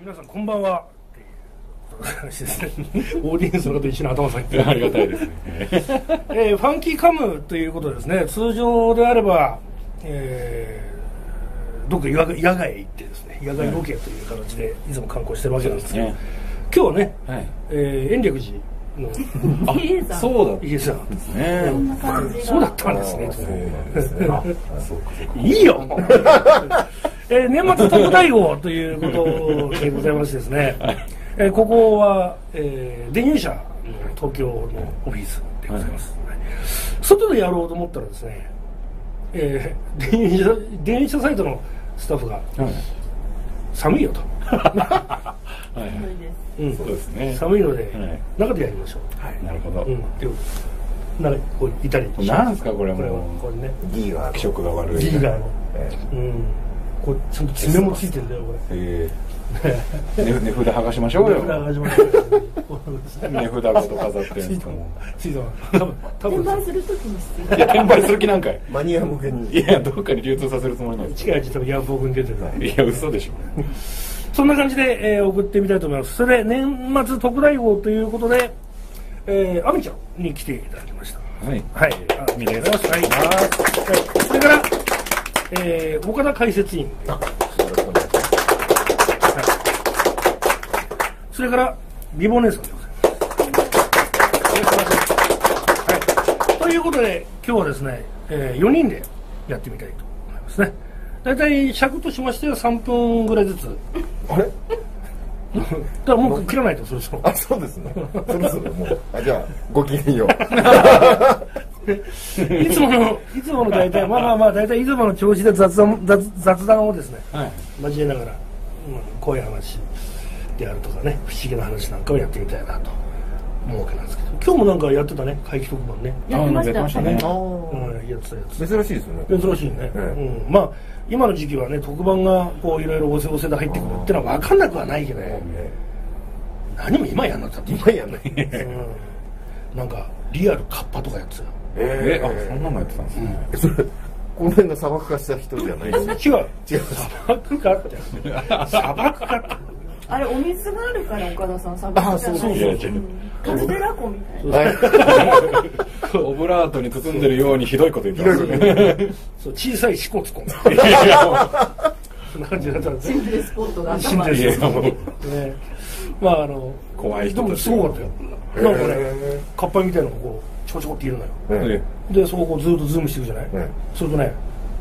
皆さんこんばんは。っていう話ですね。オーディエンスの方一緒に頭下げてありがたいですね。えーファンキーカムということですね。通常であれば、えーどっか野外野外へ行ってですね。野外ロケという形でい。つも観光してるわけなんですけど、ね。今日はね、はい。えー延暦寺のあそうだったん家さんですね。そうだったんですね。いいよえー年末特大号ということでございましてですね、えーここは、えー電油車の東京のオフィスでございます、はい。外でやろうと思ったらですね、えー電油車電油車サイトのスタッフがはい。寒いよと、はい。はい。うん。そうですね。寒いので、はい。中でやりましょなるほど。う、う。ん、っていうなんかこういたりしなんですかこれこれはもこれね。ギーが気色が悪い。ギーガーうんこれちゃんと爪もついてんだよこれええ。値値札剥がしましょうよ。値札始まる値札ごと飾ってるんですかもついたわ多分多分転売するときに必う。いや転売する気なんかい。えマニア向けに。いやどっかに流通させるつもりなんです。近いうち多分ヤフオクに出てるいや嘘でしょ。そんな感じで、えー送ってみたいと思いますそれで年末特大号ということでえー、アミちゃんに来ていただきましたはい。はいありがとうございますはい、はい、それから、えー、岡田解説員よろしくお願いします。それから美貌姉さんでございますよろしくお願いしますはいということで今日はですね、えー、4人でやってみたいと思いますね大体尺としましては3分ぐらいずつあれ？だからもう切らないとそろそろあ、そうですね。そろそろもう。あ、じゃあ、ごきげんよう。いつものいつもの大体まあまあまあ大体いつもの調子で雑談雑雑談をですねはい。交えながら、うん、こういう話であるとかね不思議な話なんかをやってみたいなと思うわけなんですけど今日もなんかやってたね怪奇特番ね、やってましたね。あうん、やってたやつ。珍しいですよね。珍しいね、ええ。うん、まあ今の時期はね特番がこういろいろおせおせで入ってくるってのは分かんなくはないけどえ何も今やんなったっていい。今やんない。うん、なんかリアルカッパとかやってたよえあそんなのやってたんですね。それ、この辺が砂漠化した人じゃないです違う違う。砂漠かって砂漠かって。あれお水があるから岡田さん砂漠じゃないあそういや違う。カズデラ湖みたいな。はい。オブラートに包んでるようにひどいこと言ってます。よね。そう小さい支笏湖 いやいやもうそんな感じだったんです心霊スポットが死んでる頭にいやもうね。まああの怖い人でもすごかったよ。なんかねへカッパみたいなのがこうちょこちょこっているのよ。えでそこをこうずっとズームしていくじゃない、えするとね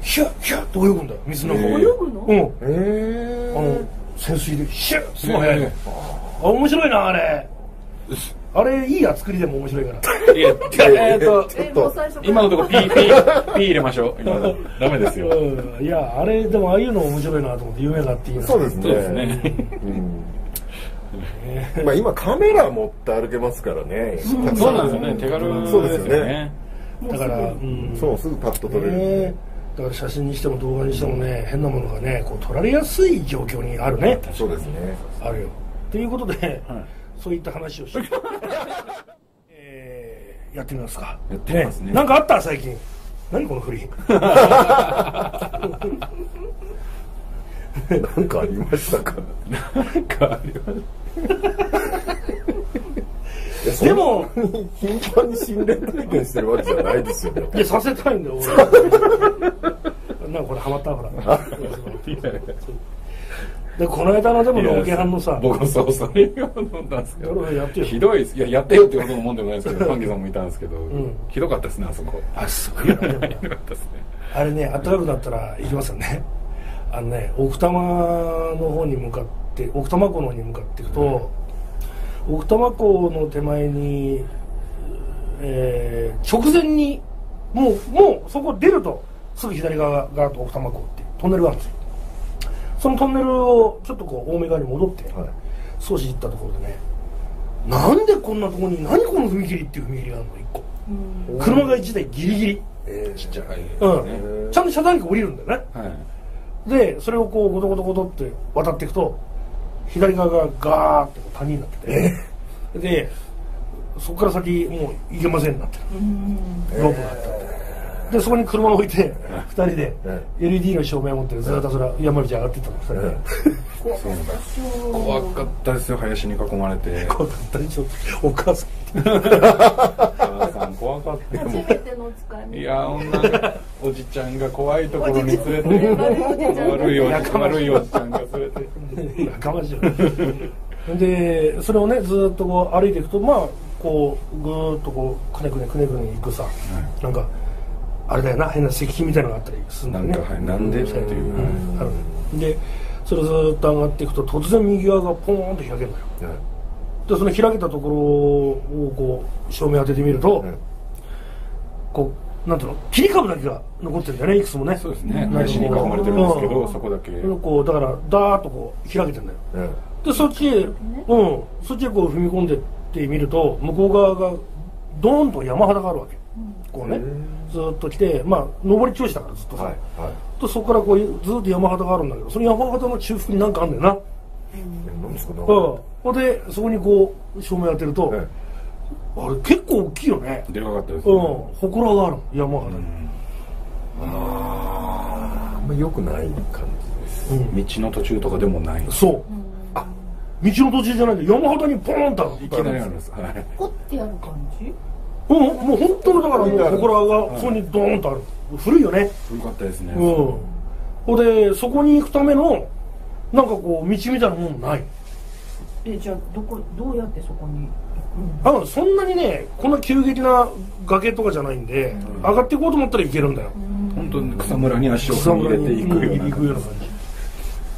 ヒャッヒャッと泳ぐんだよ水の中泳ぐの？うん。ええあの潜水でヒャッすごい速いのあ面白いなあれあれいいや作りでも面白いからいや えっとえもう最初今のとこピーピーピー入れましょう。今のダメですよ。うんいやあれでもああいうの面白いなと思って夢があっていいなそうですね。そうですね。うんまあ今カメラ持って歩けますからね。そうなんですよね。手軽そうですよね。だから、うんそう、すぐパッと撮れるんねで。だから写真にしても動画にしてもね変なものがねこう撮られやすい状況にあるねそうですね。あるよということで、はいそういった話をして、えーやってみますか。やってみますね。なんかあった？最近。何この振り？なんかありましたか？なんかありますでも。頻繁に心霊体験してるわけじゃないですよね。いやさせたいんだよ俺。なんかこれハマった？ほら でこの間のでもロケハンのさ僕もそうそれを飲んだんですけど。ひどいです。いややってよってことのもんでもないですけどファンキーさんもいたんですけど、ん。ひどかったですねあそこ。あすごい。よねひどかったですね。あれね暖かくなったら行きますよね。あのね奥多摩の方に向かって奥多摩湖の方に向かっていくと、奥多摩湖の手前に、えー直前にもうもうそこ出るとすぐ左側がと奥多摩湖ってトンネルがあるんですよそのトンネルをちょっとこう青梅側に戻って、はい。少し行ったところでねなんでこんなところに何この踏切っていう踏切があるの1個。うん。車が1台ギリギリ。えちっちゃい、うん、ちゃんと遮断機降りるんだよね。はい。でそれをこうゴトゴトゴトって渡っていくと左側がガーってこう谷になってて。でそこから先もう行けませんになってロープがあってあってでそこに車を置いて2人でえ LED の照明を持ってずっとそれ山道上がっていったの。2人でそうなんだ怖かったですよ林に囲まれて。怖かったでしょ。お母さん。お母さん怖かったよ。初めてのお使いいや女がおじちゃんが怖いところに連れて 悪いおじちゃん悪い。おじ悪いおじちゃんが連れて。やかましいよでそれをねずっとこう歩いていくとまあこうぐーっとこうくねくねくねくね行くさ、なんかあれだよな変な石碑みたいなのがあったりするんだよね。なんかはいなんでっていううん。あるでそれをずっと上がっていくと突然右側がポーンと開けるのよ。でその開けたところをこう照明当ててみると、こうなんていうの切り株だけが残ってるんだよねいくつもね。そうですね。林に囲まれてるんですけどそこだけ。こうだからダーッとこう開けてんだよ。でそっちへ、うん、そっちへこう踏み込んでってみると向こう側がドーンと山肌があるわけ、こうねずーっと来てまあ上り調子だからずっとさ、はいはい。とそこからこうずーっと山肌があるんだけどその山肌の中腹になんかあるんだよな。え何ですかうん。ほんでそこにこう照明当てると、えあれ結構大きいよね。でかかったですうん。ね祠がある山肌に、あんま良くない感じです。道の途中とかでもない。そう、あ道の途中じゃないんだ。山肌にポーンとあるいきなりあるんです。はい。ポッてやる感じ？うん、もう本当にだからもう祠がそこにドーンとある。古いよね。古かったですね。うん。ほんでそこに行くためのなんかこう道みたいなもんない。えじゃあどこどうやってそこにあの？そんなにねこんな急激な崖とかじゃないんで、上がっていこうと思ったらいけるんだよ、本当に草むらに足を踏み入れていくような感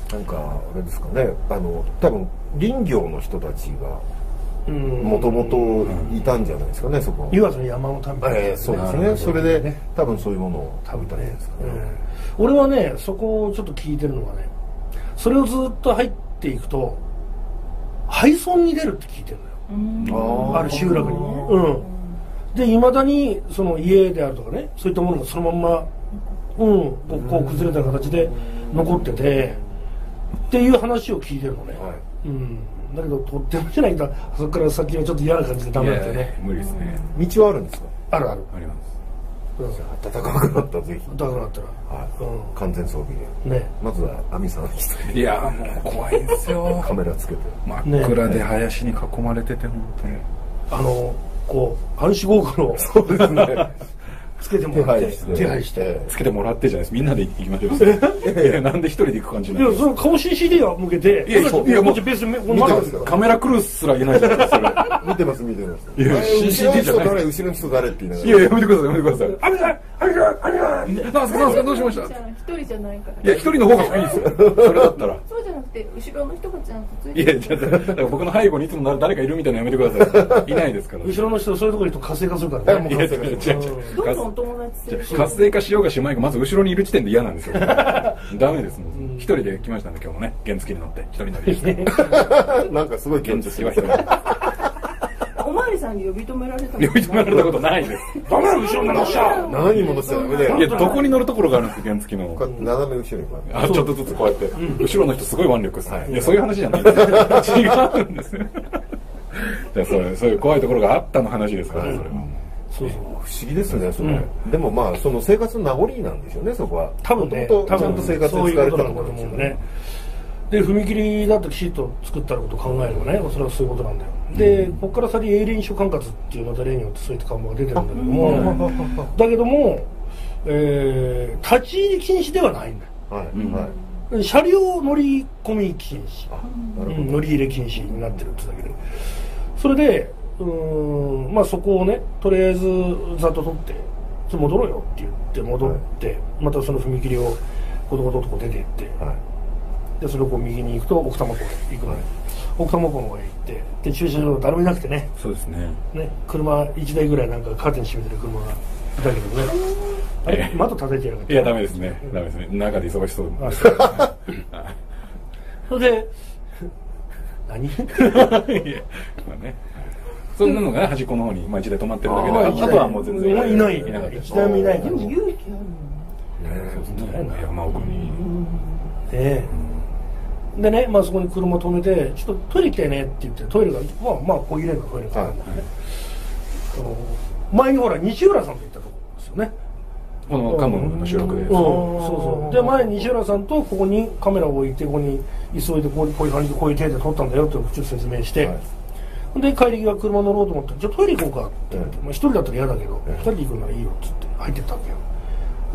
じ。なんかあれですかね。あの多分林業の人たちがうんもともといたんじゃないですかねそこ岩手の山の民ええそうですね。それで多分そういうものを食べたんじゃないですかね。うん俺はねそこをちょっと聞いてるのがねそれをずっと入っていくと廃村に出るって聞いてるのよ。うん。あある集落に。うん。でいまだにその家であるとかねそういったものがそのまんまうんこうこう崩れた形で残っててっていう話を聞いてるのね、はい。うんだけどとってもじゃないんだ。そこから先はちょっと嫌な感じでダメだっていやね無理ですね。道はあるんですか？あるある、あります。うん、暖かくなったらぜひだからだったら。はい。うん。完全装備で。ね。まずは亜美さんにいやもう怖いんですよ。カメラつけて。真っ暗で林に囲まれてて本当に。あのこう暗視ゴーグルをそうですね つけてもらって手配して。手配してえ。つけてもらってじゃないです。みんなで行きましょう。いやなんで一人で行く感じいなんですやその顔 CCD は向けて。いやいやもうこっちベースめこ見てますよ。カメラクルーすらいないじゃないですか見てます見てます。いや CCD のじゃない。人誰？後ろの人誰って言いながら。いやいややめてくださいやめてください。あれだあれだあれだなんすかなんすかどうしました？一人じゃないから。いや一人の方がいいですよ。それだったらそうじゃなくて後ろの人がちゃんとついていや、じゃあだから僕の背後にいつも誰かいるみたいなのやめてください。いないですから。後ろの人そういうところに行くと活性化するからね。いや、違う違う違う。どんどん友達活活性化しようがしまいが、まず後ろにいる時点で嫌なんですよ。ダメですもん。一人で来ましたんで、今日もね。原付に乗って、一人乗りです。なんかすごい原現実付は一人。おまわりさんに呼び止められた呼び止められたことないです。ダメだ後ろに乗っちゃう斜めに戻しちゃダメだよいや、どこに乗るところがあるんです原付のこ。うやって斜め後ろにこうやっあ、ちょっとずつこうやって。後ろの人すごい腕力ですね。いや、そういう話じゃないです。違うんですよ。じゃあそういう、そういう怖いところがあったの話ですから、それは。そうそうて不思議ですねそれ。でもまあその生活の名残なんでしょうねそこは。多分ね多分ちゃんと生活そうに使われたのかもしれない思うんだね。で踏切だってきちっと作ってあることを考えればねそれはそういうことなんだよ。で、ここから先営林書管轄っていうまた例によってそういった看板が出てるんだけども だけども、えー立ち入り禁止ではないんだよ。はいはい。車両乗り込み禁止。うん乗り入れ禁止になってるってだけでそれでうーんまあそこをねとりあえずざっと取ってちょ戻ろうよって言って戻って、またその踏切をゴトゴトとこう出ていってどはい。でそれをこう右に行くと奥多摩湖へ行くのね、奥多摩湖の方へ行ってで駐車場誰もいなくてね。そうですね。ね車1台ぐらいなんかカーテン閉めてる車がいたけどね。あれええ。窓叩いてやがって。いや、ダメですね。ダメですね。中で忙しそう。あそう。それで 何？いやまあね。そんなのがね端っこの方に、まあ、一台止まってるだけで、ああとはもう全然いない。いなかったです。一台もいない。でも勇気あるの。ねそうですね。山奥に。ねえ。でね、まあ、そこに車止めて「ちょっとトイレ行きたいね」って言ってトイレがまあまあ小切れのトイレがあるんだよね、あの前にほら西浦さんと行ったところですよね。このカムの収録で。うん、そうそう。で前西浦さんとここにカメラを置いてここに急いでこうこういう感じでこういう手で撮ったんだよってちょっと説明して、はいで帰り際車乗ろうと思って「じゃあトイレ行こうか」って。言まあ、一人だったら嫌だけどうん。二人で行くならいいよっつって入ってったわけよ。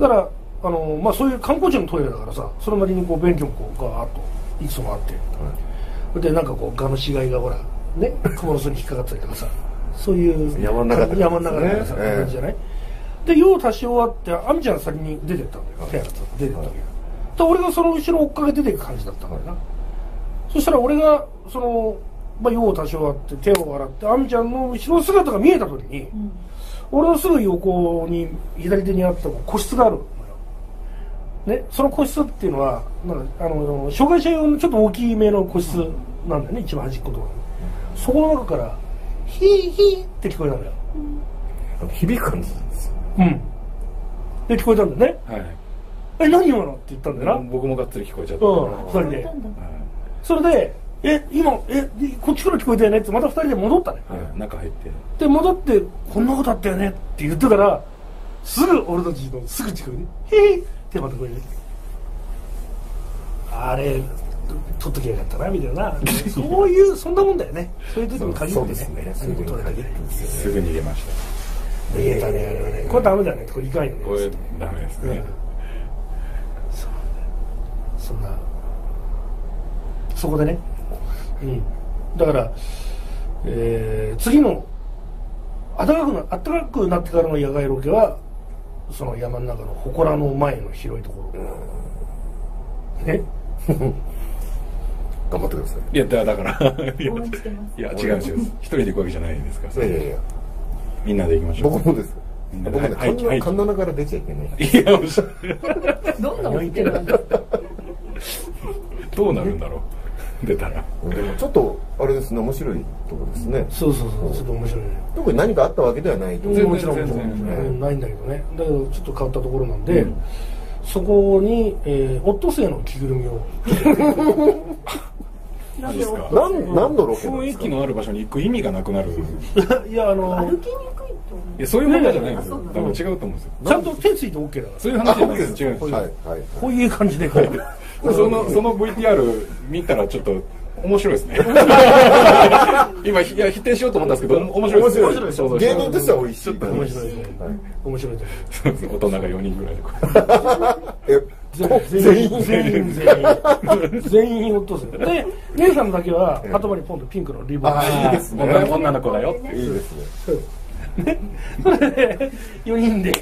だからあの、まあ、そういう観光地のトイレだからさそれなりにこう便器もこうガーッといくつもあって、でなんかこうガの死骸がほらね雲の巣に引っかかったりとかさそういう山の中で。山の中でさ、ええ感じじゃない？で用を足し終わって亜美ちゃん先に出てったんだよ。手洗って。出てったわけよ。で俺がその後ろ追っかけ出ていく感じだったからな、そしたら俺がその、まあ、用を足し終わって手を洗って亜美ちゃんの後ろ姿が見えた時に、俺のすぐ横に左手にあった個室があるのよ。ね、その個室っていうのはなんかあの障害者用のちょっと大きめの個室なんだよね、一番端っことかそこの中から「ヒーヒー」って聞こえたのよ。あの響く感じなんですよ。うん。で聞こえたんだよね。はい「え何今の?」って言ったんだよな。うん僕もがっつり聞こえちゃった、二人で。なんだそれで「え今えこっちから聞こえたよね」ってまた二人で戻ったね。はい、中入って。で戻って「こんなことあったよね」って言ってたらすぐ俺たちのすぐ近くに「へえ」ってまたこれあれ撮っときゃよかったなみたいな。そういうそんなもんだよね。そういう時に限ってね。そうですよすぐ逃げました逃げたねあれはねこれダメだね。これいかんよね。これダメですね、そんな。そこでねうん。だから、えー次の暖かくな暖かくなってからの野外ロケはその山の中の祠の前の広いところ。ね。頑張ってください。やだだから。い や応援してます。いや違うんですよ。一人で行くわけじゃないですからいいやいやいやみんなで行きましょう。僕もです。みんなで。僕ねはいはい。カンナナから出ちゃいけない。いやもうどんなどうなるんだろう出たら。でもちょっとあれですね面白いところですね。そうそうそうちょっと面白いね。特に何かあったわけではないと。思う全然もちろん全然。うんないんだけどね。だけどちょっと変わったところなんで、そこに、えーオットセイの着ぐるみを。何ですか何何のロケなん雰囲ですか？気のある場所に行く意味がなくなる。いやあの歩きにくいと思いやそういう問題じゃないんですよ。ね多分違うと思うんですよ。ちゃんと手ついて OK だから。そういう話じゃないです違うんですはい。はいこういう感じでこうそのその VTR 見たらちょっっと面白いですね。今いや否定しようと思ったんですけど面白いです。面白い芸人としては美味しい。面白いねはい面白いです。大人が4人ぐらいでこう。え思う全員全員。全員全員全員オットセイで姉さんだけは頭にポンとピンクのリボンあーいいですね女女の子だよっていいですねそれで4人で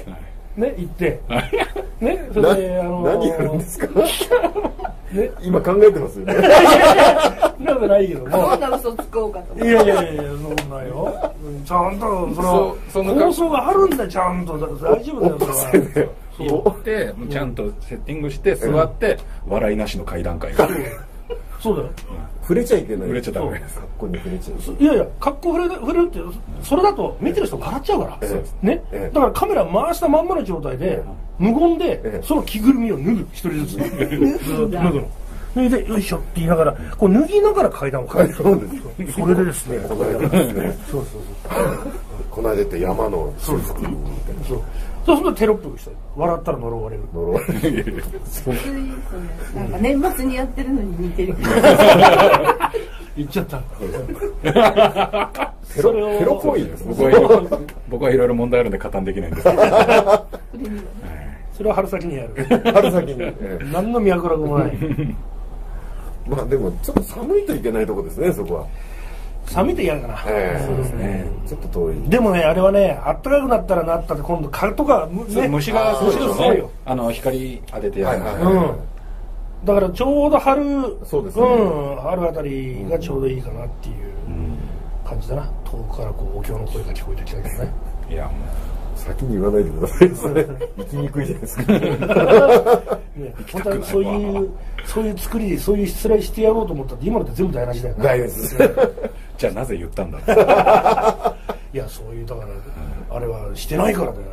ね行って。ねそれであの何やるんですか？ね。今考えてますよね。そんなことないけども。どんな嘘つこうかといやいやいやそんなよ。うんちゃんとそのそうその構想があるんだよちゃんと。だから大丈夫だよそれは。行ってちゃんとセッティングして座って笑いなしの会談会が。そうだよ触れちゃいけない。触れちゃダメです。格好に触れちゃいやいや、格好触れ触れるって、それだと見てる人笑っちゃうから。ええ。ね。ええ。だからカメラ回したまんまの状態で、無言でえ、え。その着ぐるみを脱ぐ、一人ずつ。脱ぐの。それで、よいしょって言いながら、こう脱ぎながら階段を階段それでですね、この間ですね。そうそう この間って山のそう。そうそう。そう。そうするとテロップした笑ったら呪われる。呪われる。なんか年末にやってるのに似てる。言っちゃった。テロテロ行為ですね。僕はいろ僕はいろいろ問題あるんで加担できないんですけど。それにはねそれは春先にやる。春先に。ええ。何の脈絡もない。まあでもちょっと寒いといけないとこですねそこは寒いと嫌かな。ええそうですね。ちょっと遠い。でもね、あれはね、暖かくなったらなったって今度蚊とか、むね、虫がすごいよ。あの光当ててやる。のはいはい。うん。だからちょうど春、そうですね。ん、春あたりがちょうどいいかなっていう感じだな。遠くからこう、お経の声が聞こえてきたけどね。いやも先に言わないでください。そ れ行きにくいじゃないですか。ね本当はそういう、そういう作り、そういう失礼してやろうと思ったって、今のって全部台無しだよね。大です。うじゃあなぜ言ったんだ いや、そういう、だから、あれはしてないからだよ。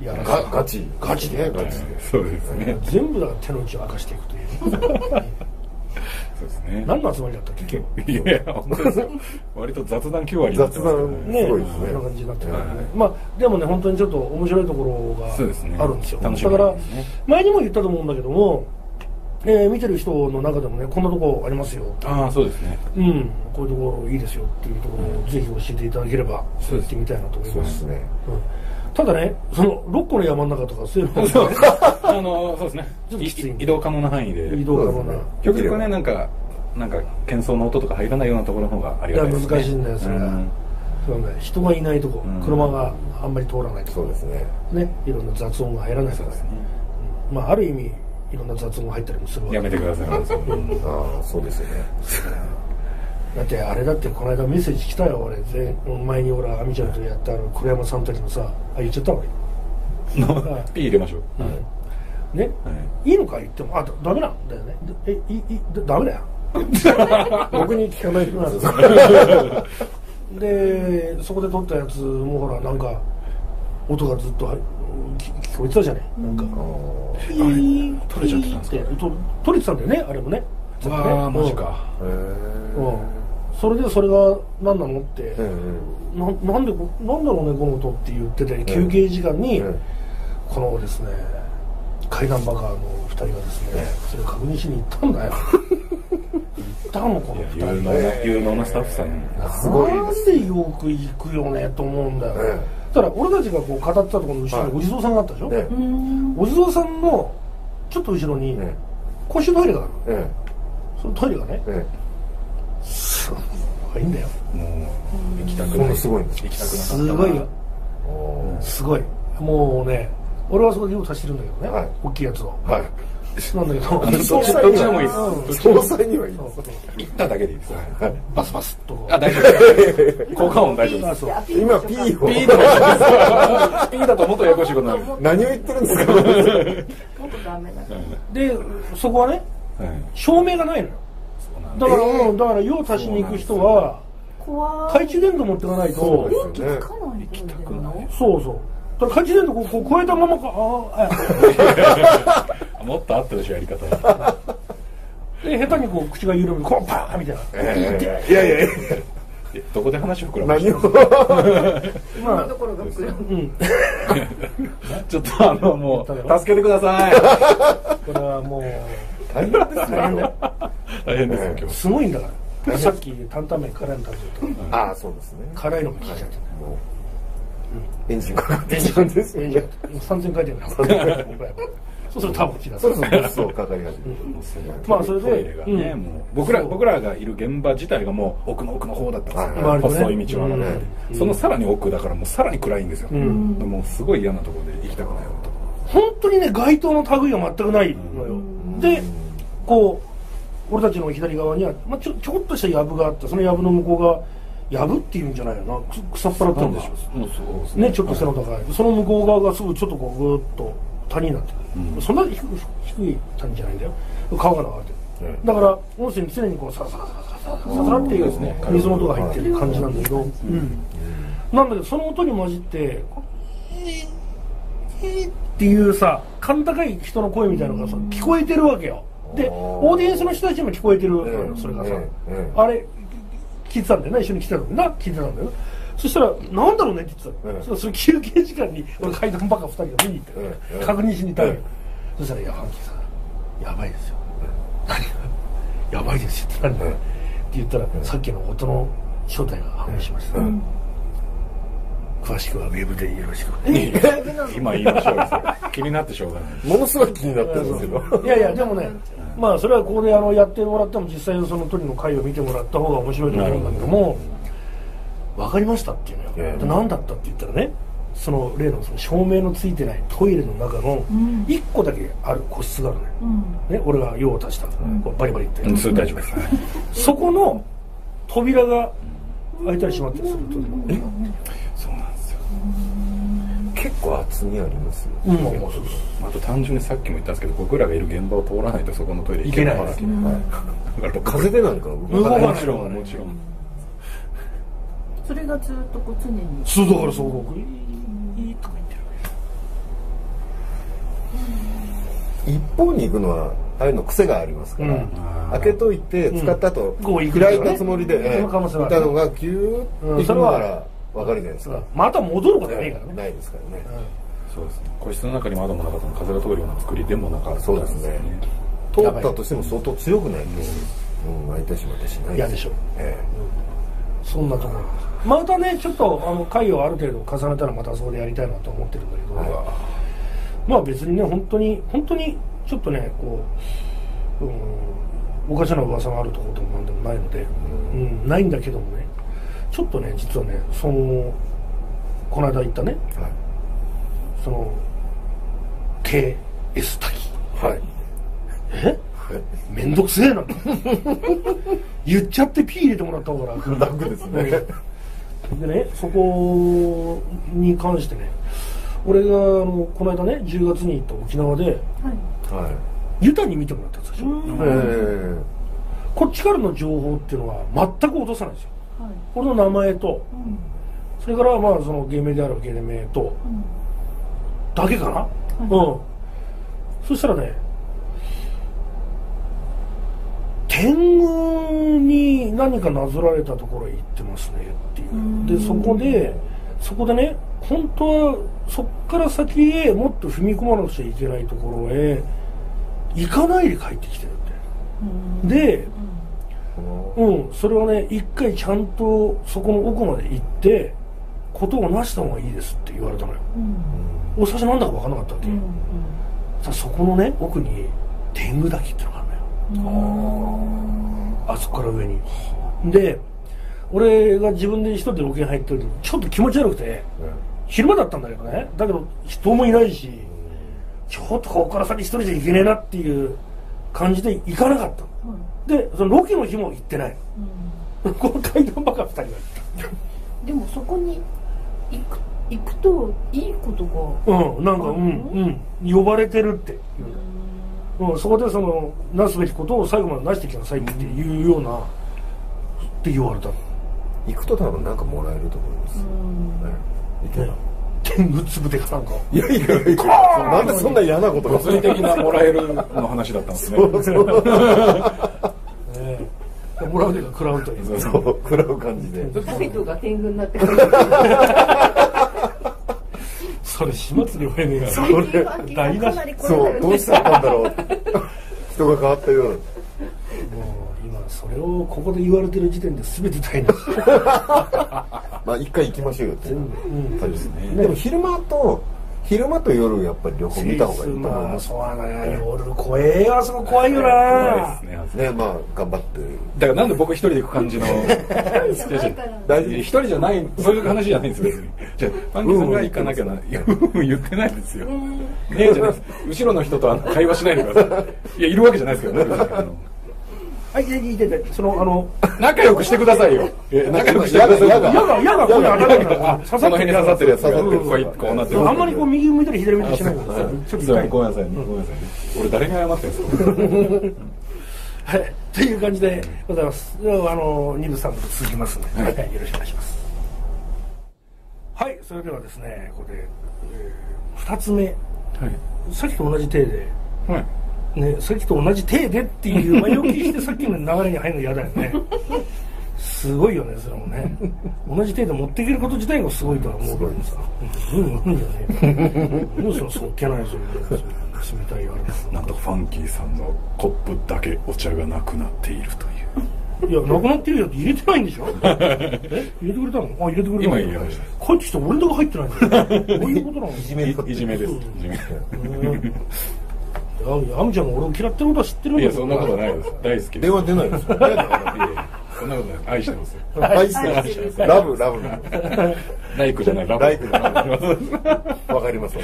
いや、ガガチ。ガチでねガチで。そうですね。全部だから手の内を明かしていくという。そうですね。何の集まりだったっけ？いや割と雑談9割雑談ねすごいですねな感じになってる、はい。まあでもね本当にちょっと面白いところがあるんですよ。だから前にも言ったと思うんだけども、えー見てる人の中でもねこんなとこありますよ。ああそうですね。うん。こういうところいいですよっていうところをぜひ教えていただければ行ってみたいなと思いまそうですすね。うん。ただねその6個の山の中とかそういうのもあのそうですね。ちょっときついい移動可能な範囲で。移動可能な、そうですね。極力ねなんかなんか喧騒の音とか入らないようなところの方がありがたいです、ね、難しいんだよそれがうん。そうね人がいないとこ、うん。車があんまり通らないとこ。そうですね。ねいろんな雑音が入らないとこそうですね。まあある意味いろんな雑音が入ったりもするわけ。やめてください本当にああそうですよね。だってあれだってこの間メッセージ来たよ俺。前前に俺亜美ちゃんとやったあの黒山さんたちのさあ言っちゃったの ピー入れましょう、ね、はい。いいのか言ってもあだダメなんだよね。えいいだダメだよ。僕に聞かないでくださいでそこで撮ったやつもほらなんか音がずっとはい聞聞こえてたじゃないなんか。あピー。撮れちゃってたんですか？ピーってと撮れてたんだよね？あれもね。うわあマジか、ーへえそれでそれが何なのって、うんななんでこなんだろうねこの音って言ってて休憩時間に、うん。このですね怪談バカの2人がですねそれを確認しに行ったんだよ。行ったのこのい2人や有能なスタッフさん。すごいなんでよく行くよねと思うんだよ、えだから俺たちがこう語ってたところの後ろはい。にお地蔵さんがあったでしょ、ねお地蔵さんのちょっと後ろにね公衆トイレがあるえそのトイレがね。ええ。すごいんだよ。もう行きたくなないすごい行きたくなかったすごいよ。すごい。もうね俺はそこで用足してるんだけどね、はい。大きいやつを。ーはいなんだけど。どっちどっちでもいいです。うん。詳細にはいいそう行っただけでいい。ですバスバス。っと。あ大丈夫 効果音大丈夫です。あそう。今 P を。ピーだと ピーだともっとややこしいことになる。何を言ってるんですか？もっとダメだでそこはねはい。照明がないのよ。だから、うんだから用足しに行く人は懐中電灯持ってかないと。そう電気ですよね。つかないそうそう。だから懐中電灯こうこう超えたままかあああもっとあったでしょやり方で 下手にこう口が緩むこうパーンみたいな、ええいやいやいや。どこで話膨らまし何を？まあ。ところが来るうん。た ちょっとあのもう助けてください。これはもう。大変です大変だよ。大変ですよ今日。すごいんだから。さっき担々麺辛いの食べちゃった。ああそうですね。辛いのも効いちゃってもうエンジンかかってきたんですよ。エンジン。ね3000回転だよそうすると多分気がするそろそろガスをかかり始めるまあそれでね、うん。もう僕ら僕らがいる現場自体がもう奥の奥の方だったんですよ、はい細い道を上がって、うん。そのさらに奥だからもうさらに暗いんですよ、ん。もうすごい嫌なところで行きたくないよと。本当にね街灯の類が全くないのよ。でこう俺たちの左側には、まあ、ちょちょこっとした藪があってその藪の向こうが藪っていうんじゃないよな。く草っぱらってるんでしょ。もうそうですねちょっと背の高い。その向こう側がすぐちょっとこうぐーっと谷になって。る、そんなに低い低い谷じゃないんだよ。川が流れてる、だから温泉に常にこうサラサラサラサラサラっていうそうですね。水の音が入ってる感じなんだけど、うん。なんだけどその音に混じってこう「えーっていうさ甲高い人の声みたいなのがさ聞こえてるわけよ。でオーディエンスの人たちにも聞こえてるのよそれがさ、ええ。あれ聞いてたんだよな一緒に来てたのにな聞いてたんだよそしたら「なんだろうね」って言ってた。の、ええそその休憩時間に俺階段バカ2人が見に行って、ええ確認しに行ったのよ、えそしたら「いやファンキーさんやばいですよ、何が？やばいですよ」って何が、ええって言ったら、さっきの音の正体が判明しました、うん。詳しくはウェブでよろしく 今言いましょうよ。気になってしょうがない。ものすごい気になってるんですけど。いやいやでもねまあそれはここであのやってもらっても実際その鳥の回を見てもらった方が面白いと思うんだけども分かりましたっていうのよ、ええ。で何だったって言ったらねその例のその照明のついてないトイレの中の1個だけある個室があるのよ、ね、俺が用を足した、こうバリバリって、うん。それ大丈夫です。そこの扉が開いたり閉まったりするとえ？そうなんですよ。結構厚みありますよ。うん。もうそうそう。あと単純にさっきも言ったんですけど僕らがいる現場を通らないとそこのトイレ行けない行けない。だから風でなんか動かないもちろんもちろんそれがずっとこう常に。そうだからそうと。か言ってる。一方に行くのはああいうの癖がありますから、うん。開けといて使った後、こう行くとかね開いたつもりで、ええその可能性はあるいたのがギューっていくら分かるじゃないですか、また戻ることはないからね。ないですからね、そうですね。個室の中に窓もなかった。の風が通るような作りでもなかった。そうですね。通ったとしても相当強くないと、うん、開いてしまってしない嫌でしょえそんなところまたねちょっとあの回をある程度重ねたらまたそこでやりたいなと思ってるんだけど、まあ別にね本当に本当にちょっとねこう、うん、おかしな噂があるところでもなんでもないので、うん。ないんだけどもね。ちょっとね実はねそのこの間言ったね。えはい。その KS 滝。はい。え？めんどくせえな。言っちゃって P 入れてもらった方が楽。楽ですね。でねそこに関してね俺があのこの間ね10月に行った沖縄ではい。はいユタに見てもらったやつでしょ、えこっちからの情報っていうのは全く落とさないんですよ。はい。俺の名前とうん。それからまあその芸名である芸名とうん。だけかな、うん。そしたらね天狗に何かなぞられたところへ行ってますねっていう。でそこでそこでね本当はそっから先へもっと踏み込まなくちゃいけないところへ行かないで帰ってきてるって。でうん。それはね一回ちゃんとそこの奥まで行ってことをなした方がいいですって言われたのよ。うん。お最初なんだか分からなかったわけ、うんさそこのね奥に天狗滝ってのがあるの。ようんあそこから上に。で俺が自分で一人でロケに入ってる時ちょっと気持ち悪くて昼間だったんだけどね。だけど人もいないしちょっとここから先一人じゃ行けねえなっていう感じで行かなかった。のでそのロケの日も行ってない。この階段ばっか二人がでもそこに行く行くといいことが。うん。なんかうんうん。呼ばれてるっていう。うん、そこでそのなすべきことを最後までなしてきなさいっていうようなって言われたの。行くと多分なんかもらえると思います、行けば天狗つぶてかなんか。いやいやいやなんでそんな嫌なことが物理的なもらえるの話だったんですね。え え。もらうというか食らうという。そう食らう感じで。態度が天狗になって それ始末に俺ね最近は台無し。そうどうしちゃったんだろう。人が変わったような。もう今それをここで言われてる時点で全て台無し。まあ一回行きましょうよっていううん感じですね。でも昼間と昼間と夜やっぱり両方見た方がいいと思います。そうだね夜怖えよあそこ怖いよ怖いなですねねまあ頑張って。だからなんで僕一人で行く感じの 大丈一人じゃないそういう話じゃないんですよ別に。じゃあパンキーさんが行かなきゃな。いや言ってないですよ。ねえじゃないです。後ろの人とあの会話しないでください。いやいるわけじゃないですけどね はいいやいやいやそのあの仲良くしてくださいよ。え仲良くしてくださいやだや矢が矢がここに当たるからあその辺に刺さってるやつが刺さってるこういこうなってる。あんまりこう右向いたり左向いたりしない。からさちょっとごめんなさいね。ごめんなさい。ね俺誰が謝ってんすかはい、という感じでございます。ではあの二部三部と続きますので、はい、よろしくお願いします。はい、それではですね、ここで、えー二つ目、はい。さっきと同じ体で、はいね、さっきと同じ体でっていう 前置きしてさっきの流れに入るの嫌だよね。すごいよね、それもね。同じ程度持っていけること自体がすごいとは思うけどさ。うん、うん、うん、じゃねえ。うん、そっけない、それで。冷たいあれなんとファンキーさんのコップだけお茶がなくなっているといういや、なくなってるよって入れてないんでしょえ入れてくれたのあ、入れてくれたの今入れました帰ってきて俺のとこ入ってないんだよ。どういうことなのいじめいいじめですいじめうんいや、アムちゃんが俺を嫌ってることは知ってるんだ。いやそんなことないです。大好き電話出ないですよ。ね いやいやそんなことない。愛してますよ。愛してるラブ ラブ。ライクじゃないラブ。ライクわかります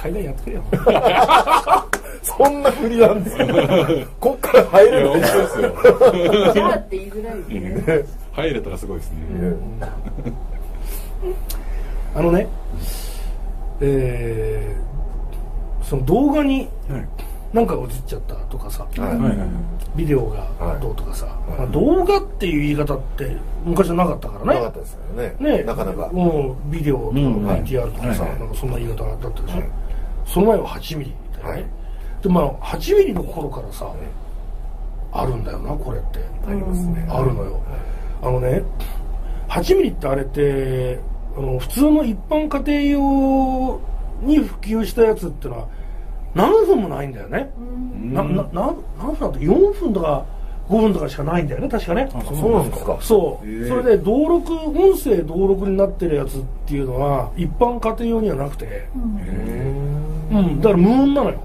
階段やってくれよ。そんな振りなんですか？こっから入いやれない本当ですよじゃあって言いづらいですね。入れたらすごいですね。あのね、えー、その動画にはい。なんか映っちゃったとかさ、ビデオがどうとかさ、まあ、動画っていう言い方って昔はなかったからね。なかったですよね。ね。なかなか。うん、ビデオとか VTR とかさ、なんかそんな言い方だったでしょ、はい。その前は8ミリだよね、はい。でまあ8ミリの頃からさ、あるんだよなこれって。ありますね。あるのよ。あのね8ミリってあれってあの普通の一般家庭用に普及したやつってのは何分もないんだよね、ななな何分だって4分とか5分とかしかないんだよね確かね。そうなんですか？そう、へえ。それで登録音声登録になってるやつっていうのは一般家庭用にはなくて、うん、だから無音なのよ。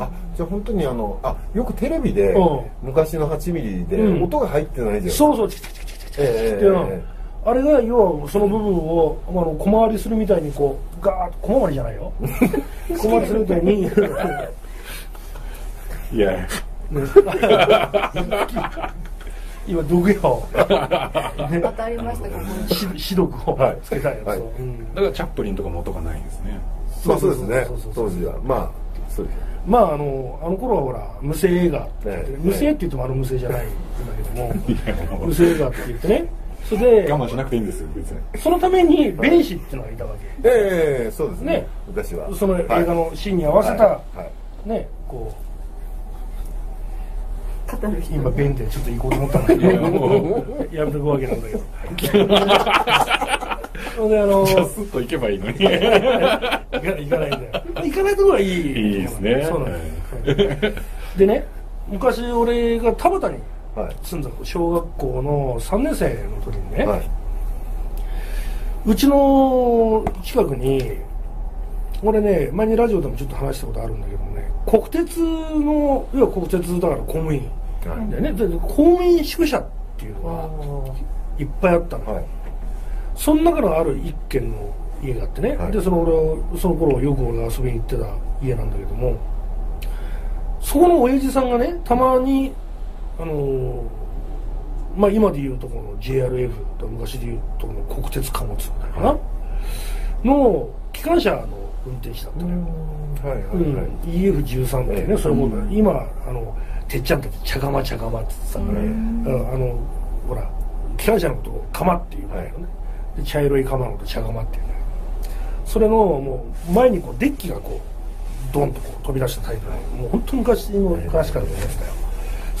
あじゃあ本当にあのあよくテレビでうん。昔の8ミリでうん。音が入ってないじゃんそうそう。チキチキチキチキチキええっていうの。ええあれが要はその部分をあの小回りするみたいにこうガーッと小回りじゃないよ。小回りするみたいに。いや。ね。今毒よ当たりましたか？これし死毒をはい。つけたやつを、はい。うん。だからチャップリンとかも音がないんですね。まあそうですね。そうそうそう。当時は。まあそうですまああのあの頃はほら無声映画って言ってええ。無声って言ってもあの無声じゃないんだけども。無声映画って言ってねそれで我慢しなくていいんですよ別に。そのために弁士っていうのがいたわけ。ええそうですねね。私は。その映画のシーンに合わせた、はいはい。ねこう今弁でちょっと行こうと思ったんだけどいやめとくわけなんだけど。ほんであのじゃあスッと行けばいいのに。行かないんだよ。行かないところはいい。いいですね。そうなんだよ。でね昔俺が田端にはい。住んだ小学校の3年生の時にね、はい。うちの近くに俺ね前にラジオでもちょっと話したことあるんだけどもね国鉄の要は国鉄だから公務員はいだよね。で公務員宿舎っていうのがいっぱいあったの、はい。その中のある一軒の家があってね、はい。でその俺はその頃よく俺が遊びに行ってた家なんだけどもそこの親父さんがねたまにあのーまあ今でいうとこの JRF と昔でいうとこの国鉄貨物だかな、の機関車の運転手だったのよ、はいはいうん。はい EF13 ってね、ええそういうものだ、今あのてっちゃんたち茶釜茶釜って言ってたからね、うん。あのほら機関車のことを釜っていうのよね、で茶色い釜のこと茶釜っていうんだけどそれのもう前にこうデッキがこうドンとこう飛び出したタイプのもう本当昔のクラシカルのやつだよ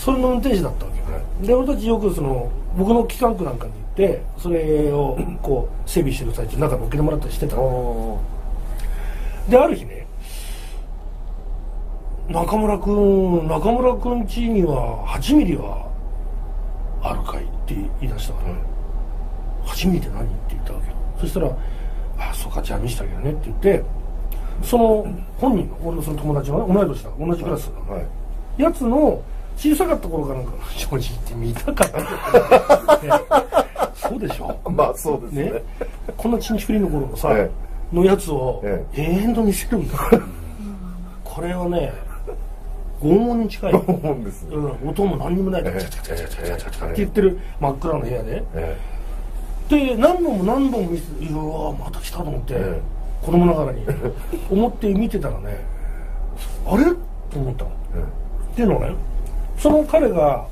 それの運転手だったわけよ、で俺たちよくその僕の機関区なんかに行ってそれをこう整備してる最中中乗っけてもらったりしてたである日ね中村君中村君家には8ミリはあるかいって言い出したから、8ミリって何って言ったわけよ。そしたら「あそうかじゃあ見せてあげるね」って言ってその本人の俺のその友達のね同い年だ同じクラスの、はい。やつの小さかった頃からなんか正直言って見たかった そうでしょ？まあそうですね、ね、こんなちんちくりの頃のさ、ええ、のやつを永遠と見せるんだ、え、これはね拷問に近い。拷問です、ね、うん、音も何にもない。からって言ってる真っ暗の部屋で、で何本も何本も見せてうわまた来たと思って、子供ながらに思って見てたらねあれと思ったの、っていうのはねその彼が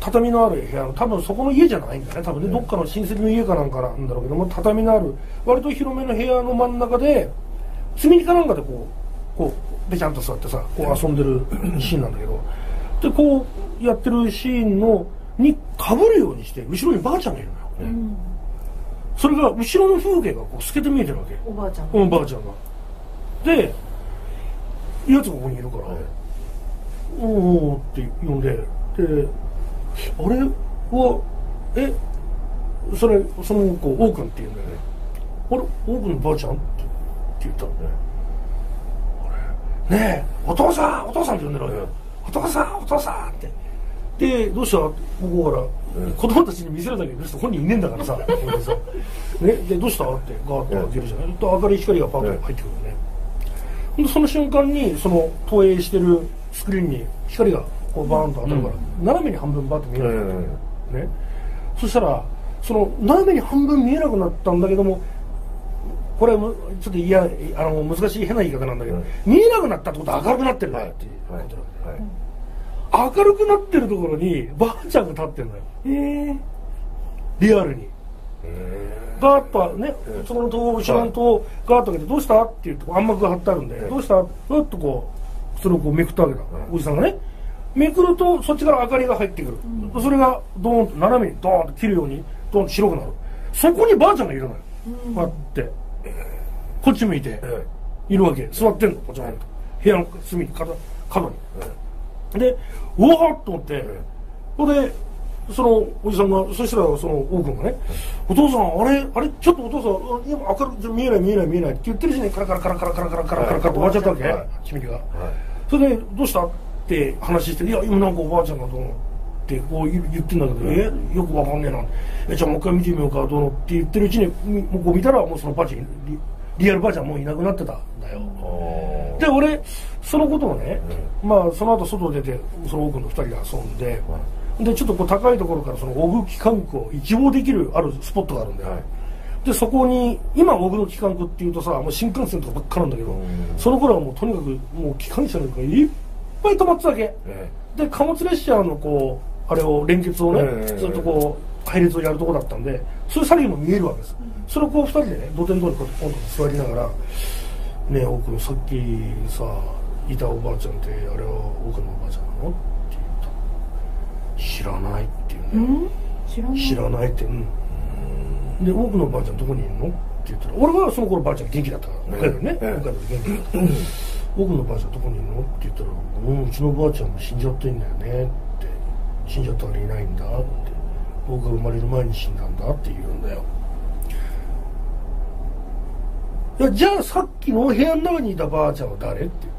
畳のある部屋の多分そこの家じゃないんだね。多分ね、どっかの親戚の家かなんかなんだろうけども畳のある割と広めの部屋の真ん中で積み木かなんかでこうこうべちゃんと座ってさこう遊んでるシーンなんだけど。でこうやってるシーンのにかぶるようにして後ろにばあちゃんがいるのよ、それが後ろの風景がこう透けて見えてるわけおばあちゃんうんばあちゃんが。でやつがここにいるから、おおって呼んでであれはえそれその子王くんって言うんだよね。あれ王くんのばあちゃんって言ったのね。あれねえお父さんお父さんって呼んでるわけよ、お父さんお父さんって。でどうした？ここから、子供たちに見せるだけど本人いねえんだからささね、でどうした？ってガーッと開けるじゃない、と明るい光がパッと入ってくるよね、でその瞬間にその投影してるスクリーンに光がこうバーンと当たるから、斜めに半分バーッと見える、ね、そしたらその斜めに半分見えなくなったんだけどもこれちょっと嫌あの難しい変な言い方なんだけど、はい見えなくなったってことは明るくなってるんだはいよっていう。ことはい。なんだよ、はい。明るくなってるところにばあちゃんが立ってるのよ。ええ。リアルに。ガーッとね、その戸後ろの戸をガーッと開けて「どうした?」って言って暗幕が張ってあるんで「どうした?」ふっとこうそれをめくったわけだ、おじさんがね。めくるとそっちから明かりが入ってくる、それがドーンと斜めにドーンと切るようにドーンと白くなる。そこにばあちゃんがいるのよ、こうやって。こっち向いているわけ。座ってんのこっちの部屋の隅に角角に、でうわーっと思って、ほんでそのおじさんがそしたらその王君がね「お父さんあれあれちょっとお父さん今明るく見えない見えない見えない」って言ってるうちにカラカラカラカラカラカラカラカラカラって終わっちゃったわけ、はい。君が、それで「どうした?」って話して「いや今なんかおばあちゃんがどうの」ってこう言言ってんだけど「えよくわかんねえな」え「じゃあもう一回見てみようかどうの」って言ってるうちにみもうこう見たらもうそのばあちゃんリリアルばあちゃんもういなくなってたんだよ。で俺そのことをね、まあその後外出てその多くの2人で遊んで、でちょっとこう高いところからその小具機関区を一望できるあるスポットがあるんだよ、はいでそこに今小具の機関区っていうとさもう新幹線とかばっかなんだけど、その頃はもうとにかくもう機関車なんかいっぱい止まってたわけ、えで貨物列車のこうあれを連結をね、ええ。ずっとこう配列をやるとこだったんでそういう先も見えるわけです、それをこう二人でね露天通りにこうやってポンと座りながら「ねえ奥君さっきさいたおばあちゃんってあれは奥のおばあちゃんなの?」って言った「知らない」って言うんだよ、知らない。知らないってうんで奥のおばあちゃんどこにいるの？って言ったら俺はその頃ばあちゃん元気だったから北海道にね。ええ。北海道で元気だったから。奥のばあちゃんどこにいるの？って言ったら「うんうちのばあちゃんも死んじゃってんだよね」って「死んじゃったからいないんだ」って「僕が生まれる前に死んだんだ」って言うんだよ。いやじゃあさっきの部屋の中にいたばあちゃんは誰？って言っ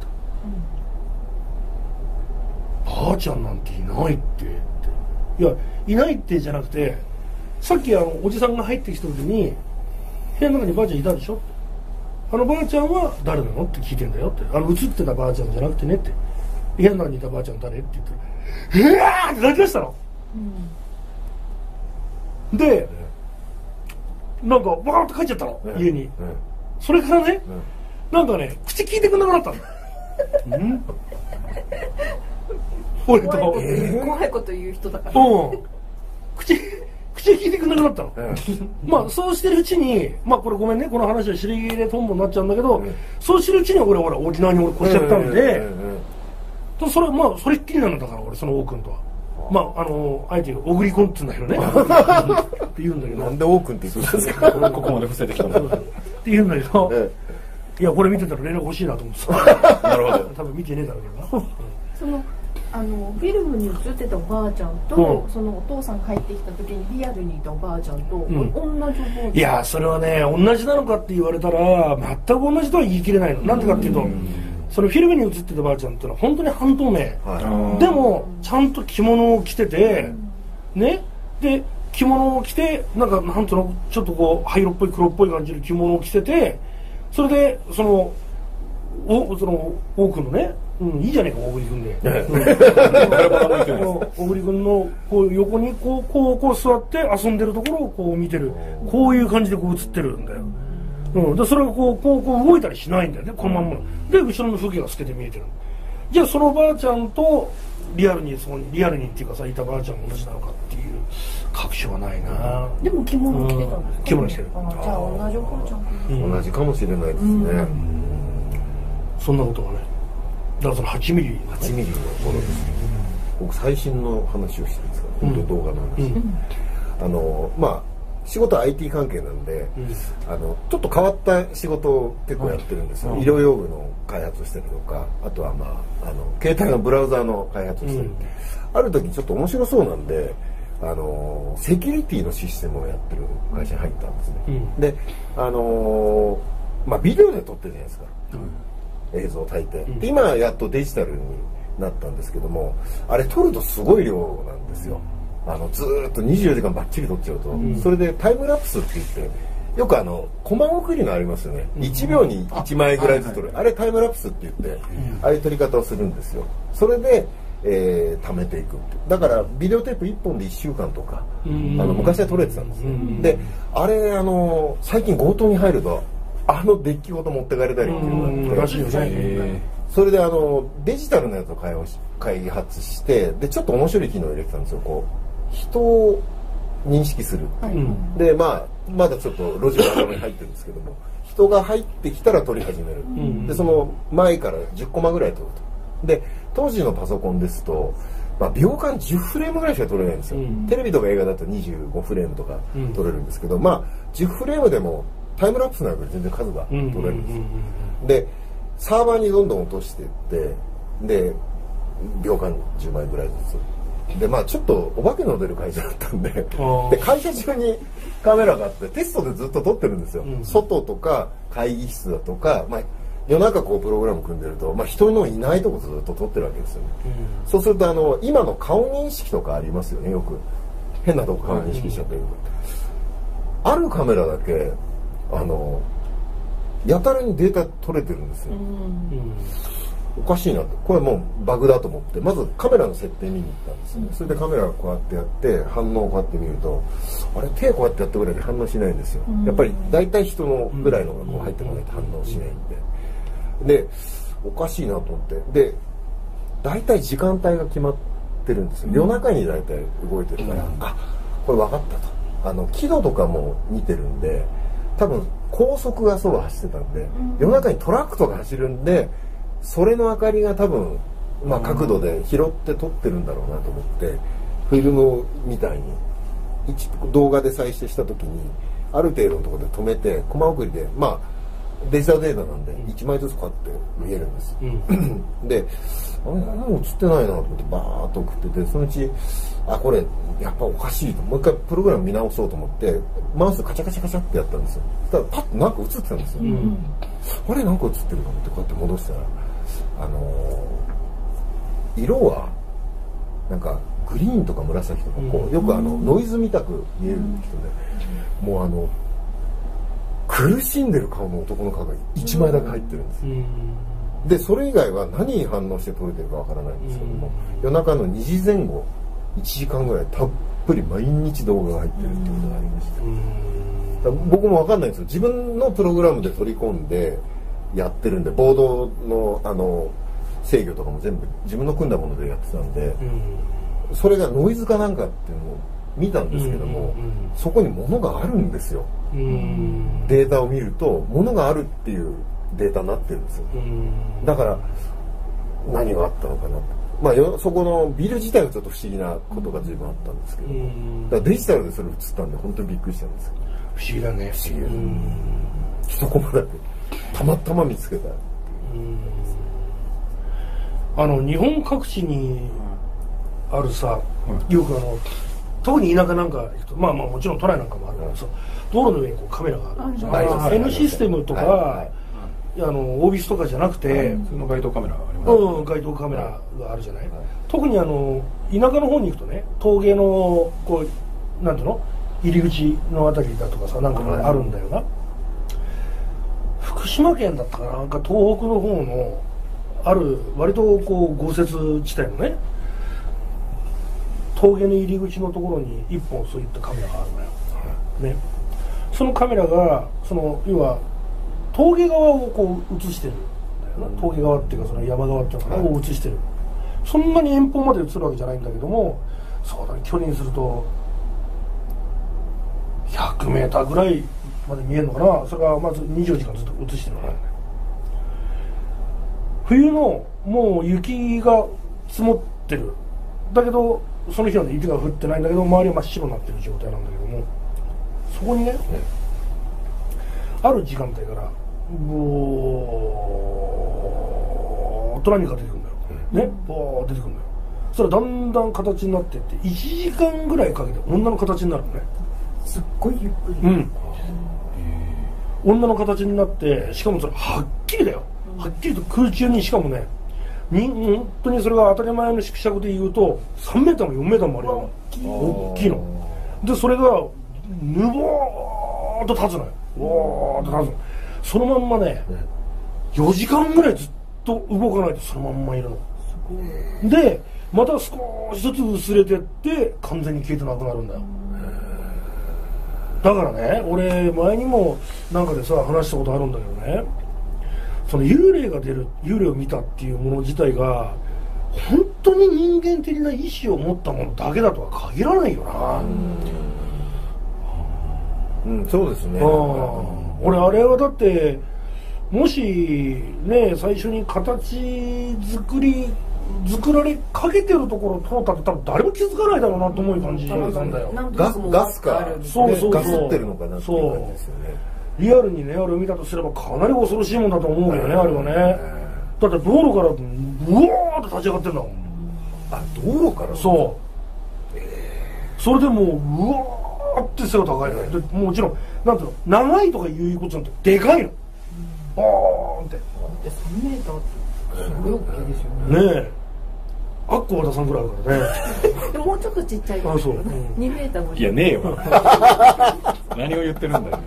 た、ばあちゃんなんていないってって。いやいないってじゃなくてさっきあのおじさんが入ってきた時に部屋の中にばあちゃんいたでしょ？あのばあちゃんは誰なの？って聞いてんだよって。あの映ってたばあちゃんじゃなくてねって。部屋の中にいたばあちゃん誰？って言ったら「うわー!」って泣き出したの。でなんかバーッと帰っちゃったのえ家に。えそれからねえなんかね口聞いてくれなくなったの。うん？俺と怖いこと言う怖いこと言う人だから。うん。口口聞いてくれなくなったの、えまあそうしてるうちにまあこれごめんね。この話は尻切れトンボになっちゃうんだけど、うんそうしてるうちに俺ほら沖縄に俺越しちゃったんで、えとそれまあそれっきりなんだから俺その王君とは。まああのあえて言う小栗君って言うんだけどね。って言うんだけど。えなんで王君って言ってたんですか？ここまで伏せてきたの？って言うんだけど、えいやこれ見てたら連絡欲しいなと思ってさ。なるほど。多分見てねえだろうけどな。そのあのフィルムに映ってたおばあちゃんと、うん。そのお父さん帰ってきた時にリアルにいたおばあちゃんと、ん。同じおばあちゃん。いやそれはね同じなのかって言われたら全く同じとは言い切れないの。なんでかっていうとそのフィルムに映ってたばあちゃんっていうのは本当に半透明。はでもちゃんと着物を着ててね。で着物を着てなんかなんとのちょっとこう灰色っぽい黒っぽい感じの着物を着ててそれでそのおその多くのね、うん、いいじゃねえか大栗君で、小栗君のこう横にこうこうこう座って遊んでるところをこう見てるこういう感じでこう映ってるんだよ、うん、でそれがこうこうこう動いたりしないんだよねこのまんまで後ろの風景が透けて見えてるじゃあそのばあちゃんとリアルにそこにリアルにっていうかさいたばあちゃんも同じなのかっていう確証はないな、でも着物着てたんですか、着物着てるあじゃあ同じおばあちゃんん同じかもしれないですねそんなことはねだからその8ミリ。8ミリのものです僕最新の話をしてるんですから本当動画の話、あのまあ仕事は IT 関係なんで、あのちょっと変わった仕事を結構やってるんですよ、うん。医療用具の開発をしたりとかあとはまああの携帯のブラウザーの開発をしたり、うん。ある時ちょっと面白そうなんであのセキュリティのシステムをやってる会社に入ったんですね、うん。であのまあビデオで撮ってるじゃないですか、映像大抵、ん。で今やっとデジタルになったんですけどもあれ撮るとすごい量なんですよ。あのずーっと24時間バッチリ撮っちゃうと、ん。それでタイムラプスって言ってよくあのコマ送りのありますよね、1秒に1枚ぐらいずつ撮る。あ,、れタイムラプスって言って、ああいう撮り方をするんですよ。それでえー貯めていくってだからビデオテープ1本で1週間とか、うん。あの昔は撮れてたんですね、うん。であれあの最近強盗に入るとあのデッキごと持ってかれたりっていらしいよね。えそれであのデジタルのやつを開発し開発してでちょっと面白い機能を入れてたんですよ。こう人を認識する。ってい。う、うん。でまあまだちょっと路地の頭に入ってるんですけども人が入ってきたら撮り始める、ん。でその前から10コマぐらい撮ると。で当時のパソコンですと、まあ、秒間10フレームぐらいしか撮れないんですよ、うん。テレビとか映画だと25フレームとかうん撮れるんですけど、まあ10フレームでもタイムラプスなんか全然数が取れるんですよ、でサーバーにどんどん落としていってで秒間10枚ぐらいずつ。でまあちょっとお化けの出る会社だったんでー。で会社中にカメラがあってテストでずっと撮ってるんですよ、うん。外とか会議室だとか、まあ、夜中こうプログラム組んでると、まあ、人のいないとこずっと撮ってるわけですよね。そうするとあの今の顔認識とかありますよね。よく。変なとこ顔認識しちゃって。る、あるカメラだけあのやたらにデータ取れてるんですよ、おかしいなと。これもうバグだと思ってまずカメラの設定見に行ったんですよね、それでカメラがこうやってやって反応をこうやって見るとあれ手こうやってやったぐらいで反応しないんですよ、やっぱり大体人のぐらいのがこう入ってこないと反応しないんで、でおかしいなと思って。で大体時間帯が決まってるんですよ。夜中に大体動いてるから、あこれ分かったと。あの輝度とかも見てるんで多分高速がそう走ってたんで、夜中にトラックとか走るんでそれの明かりが多分、まあ、角度で拾って撮ってるんだろうなと思ってフィルムみたいに一動画で再生した時にある程度のところで止めてコマ送りでまあデジタルデータなんで1枚ずつこうやって見えるんです、であれもう映ってないなと思ってバーッと送っててそのうちあこれやっぱおかしいと。もう一回プログラム見直そうと思ってマウスカチャカチャカチャってやったんですよ。ただパッとなんか映ってたんですよ、あれなんか映ってると思ってこうやって戻したらあのー色はなんかグリーンとか紫とかこうよくあのノイズ見たく見える人で、もうあの苦しんでる顔の男の顔が1枚だけ入ってるんですよ、でそれ以外は何に反応して撮れてるかわからないんですけども、夜中の2時前後1時間ぐらいたっぷり毎日動画が入ってるっていうことがありまして、僕もわかんないんですよ。自分のプログラムで取り込んでやってるんでボードのあの制御とかも全部自分の組んだものでやってたんで、それがノイズかなんかっていうのを見たんですけども、そこに物があるんですよ。データを見ると物があるっていうデータになってるんですよ。だから何があったのかなまあよそこのビル自体はちょっと不思議なことが随分あったんですけど、だからデジタルでそれ映ったんで本当にびっくりしたんですけど。不思議だね。不思議です一コマだけたまたま見つけたあの日本各地にあるさ、よくあの特に田舎なんか行くとまあまあもちろん都内なんかもあるけどさ、道路の上にこうカメラがあるじゃん。あります。N システムとか、はいあのオービスとかじゃなくて、普通の街頭カメラありますうん、街頭カメラがあるじゃない、特にあの田舎の方に行くとね峠のこうなんていうの？入り口のあたりだとかさなんかがあるんだよな、福島県だったかな？なんか東北の方のある割とこう豪雪地帯のね峠の入り口のところに一本そういったカメラがあるのよ、ね、そのカメラがその要は峠側をこう映してるんだよな。峠側っていうかその山側っていうのかな、を映してる。そんなに遠方まで映るわけじゃないんだけどもそうだね距離にすると 100m ぐらいまで見えるのかな。それがまず24時間ずっと映してるわけだよね冬のもう雪が積もってる。だけどその日は、ね、雪が降ってないんだけど周りは真っ白になってる状態なんだけどもそこにね、ある時間帯からボーっと何か出てくるんだよ、ね。ボー出てくるんだよ。それだんだん形になってって1時間ぐらいかけて女の形になるのね。すっごいゆっくり。うん。女の形になってしかもそれはっきりだよ。はっきりと空中にしかもねに本当にそれが当たり前の縮尺で言うと3メーターも4メーターもあるよ大きいの。でそれがぬぼーっと立つのよ。わーっと立つのそのまんまね4時間ぐらいずっと動かないとそのまんまいるの。でまた少しずつ薄れてって完全に消えてなくなるんだよ。だからね俺前にもなんかでさ話したことあるんだけどね。その幽霊が出る幽霊を見たっていうもの自体が本当に人間的な意志を持ったものだけだとは限らないよな、うん。そうですね。うん俺あれはだってもしね最初に形作り作られかけてるところ通ったって多分誰も気づかないだろうなと思う感じなんだよ。ガスガスか。そうそうそう。ガスってるのかなっていう感じですよね。リアルにねあれを見たとすればかなり恐ろしいもんだと思うけどねあれはね。だって道路からうわーって立ち上がってんだもん。あ道路から？そう。それでもううわーって背が高いのでもちろんなんていうの？長いとかいうことなんてでかいの。ボーンって。で3メーターってすごい大きいですよね。ねえ。あっこ和田さんぐらいあるからね。でももうちょっとちっちゃいあそう。うん。2メーター50いやねえよ 何を言ってるんだよ。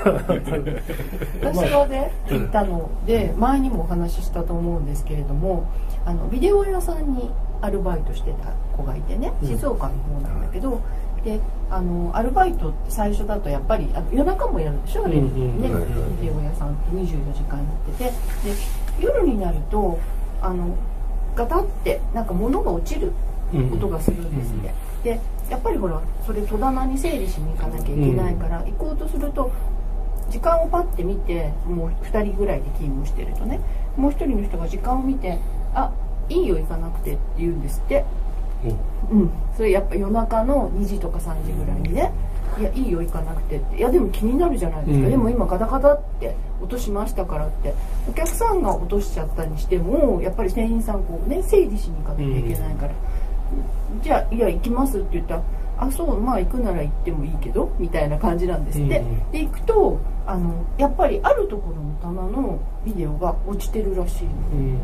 私がね行ったので前にもお話ししたと思うんですけれどもあのビデオ屋さんにアルバイトしてた子がいてね静岡の方なんだけど、であのアルバイトって最初だとやっぱりあの夜中もやるでしょ？あれ、うんうん。ねうんビデオ屋さんって24時間やってて。で夜になるとあのガタってなんか物が落ちる音がするんですって、でやっぱりほらそれ戸棚に整理しに行かなきゃいけないから、行こうとすると時間をパッて見てもう2人ぐらいで勤務してるとね。もう1人の人が時間を見て「あいいよ行かなくて」って言うんですってうん。それやっぱ夜中の2時とか3時ぐらいにね「いやいいよ行かなくて」って「いやでも気になるじゃないですか、うん。でも今ガタガタって落としましたから」って。お客さんが落としちゃったにしてもやっぱり店員さんこうね整理しに行かなきゃいけないから、じゃあ「いや行きます」って言ったら「あそうまあ行くなら行ってもいいけど」みたいな感じなんですって、うん。で行くとあのやっぱりあるところの棚のビデオが落ちてるらしいの。うん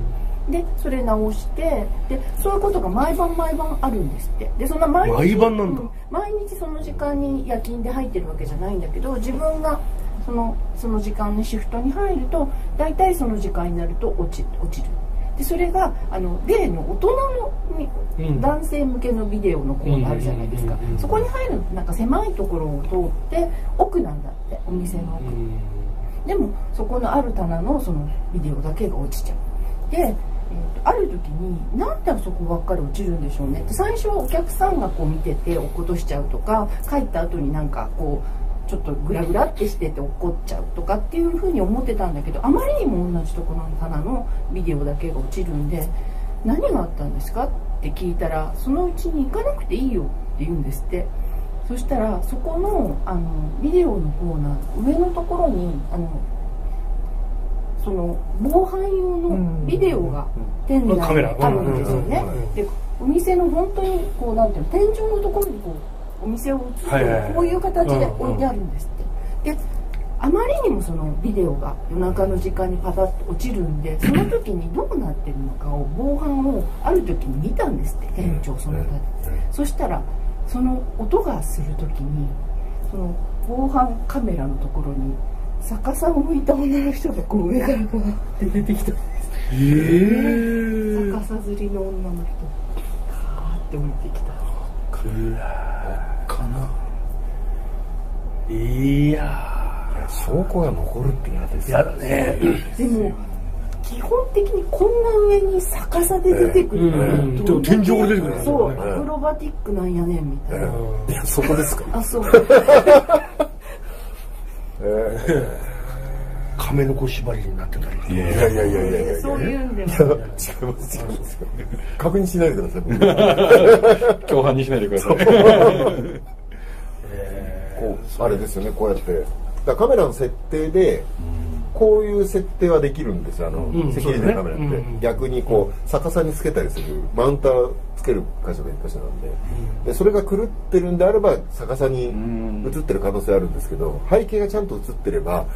でそれ直してでそういうことが毎晩毎晩あるんですって。でそんな毎日毎晩なんだ。う毎日その時間に夜勤で入ってるわけじゃないんだけど自分がそのその時間にシフトに入ると大体その時間になると落ち落ちる。でそれがあの例の大人の男性向けのビデオのコーナーあるじゃないですか。そこに入るなんか狭いところを通って奥なんだってお店の奥。でもそこのある棚のそのビデオだけが落ちちゃう。で、ある時になんであそこばっかり落ちるんでしょうね？って最初はお客さんがこう見てて落っことしちゃうとか帰った後になんかこうちょっとグラグラってしてて落っちゃうとかっていうふうに思ってたんだけどあまりにも同じところの棚の？ビデオだけが落ちるんで何があったんですか？って聞いたらそのうちに行かなくていいよって言うんですって。そしたらそこのあのビデオのコーナー上のところにあのその防犯用のビデオが店内にあるん。ですよねでお店の本当にこうなん。ていうの天井のところにこうお店を映すとこういう形で置いてあるん。ですってであまりにもそのビデオが夜中の時間にパタッと落ちるん。でその時にどうなってるのかを防犯をある時に見たん。ですって店長その場でそしたらその音がする時にその防犯カメラのところに逆さを向いた。女の人。がこう上か。らこうって出てきたんですええ逆さ吊りの女の人がーって降りてきたか。ないや証拠が残るって嫌ですやだねでも基本的にこんな上に逆さで出てくるか。ら、うんどんだけ天井か。ら出てくるそう、アクロバティックなんやねんみたいな、いやそこですか。あそうえ亀の子縛りになってたりいやーいやいやいやいや。そういうんでもい。や違います違います確認しないでください。共犯にしないでください。こう。あれですよねこうやって。だカメラの設定でこういう設定はできるんですよ。あの、んセキュリティのカメラって、ね。うん逆にこう逆さにつけたりするマウンターつける箇所が一箇所なん。で,、でそれが狂ってるんであれば逆さに映ってる可能性あるんですけど背景がちゃんと映ってれば、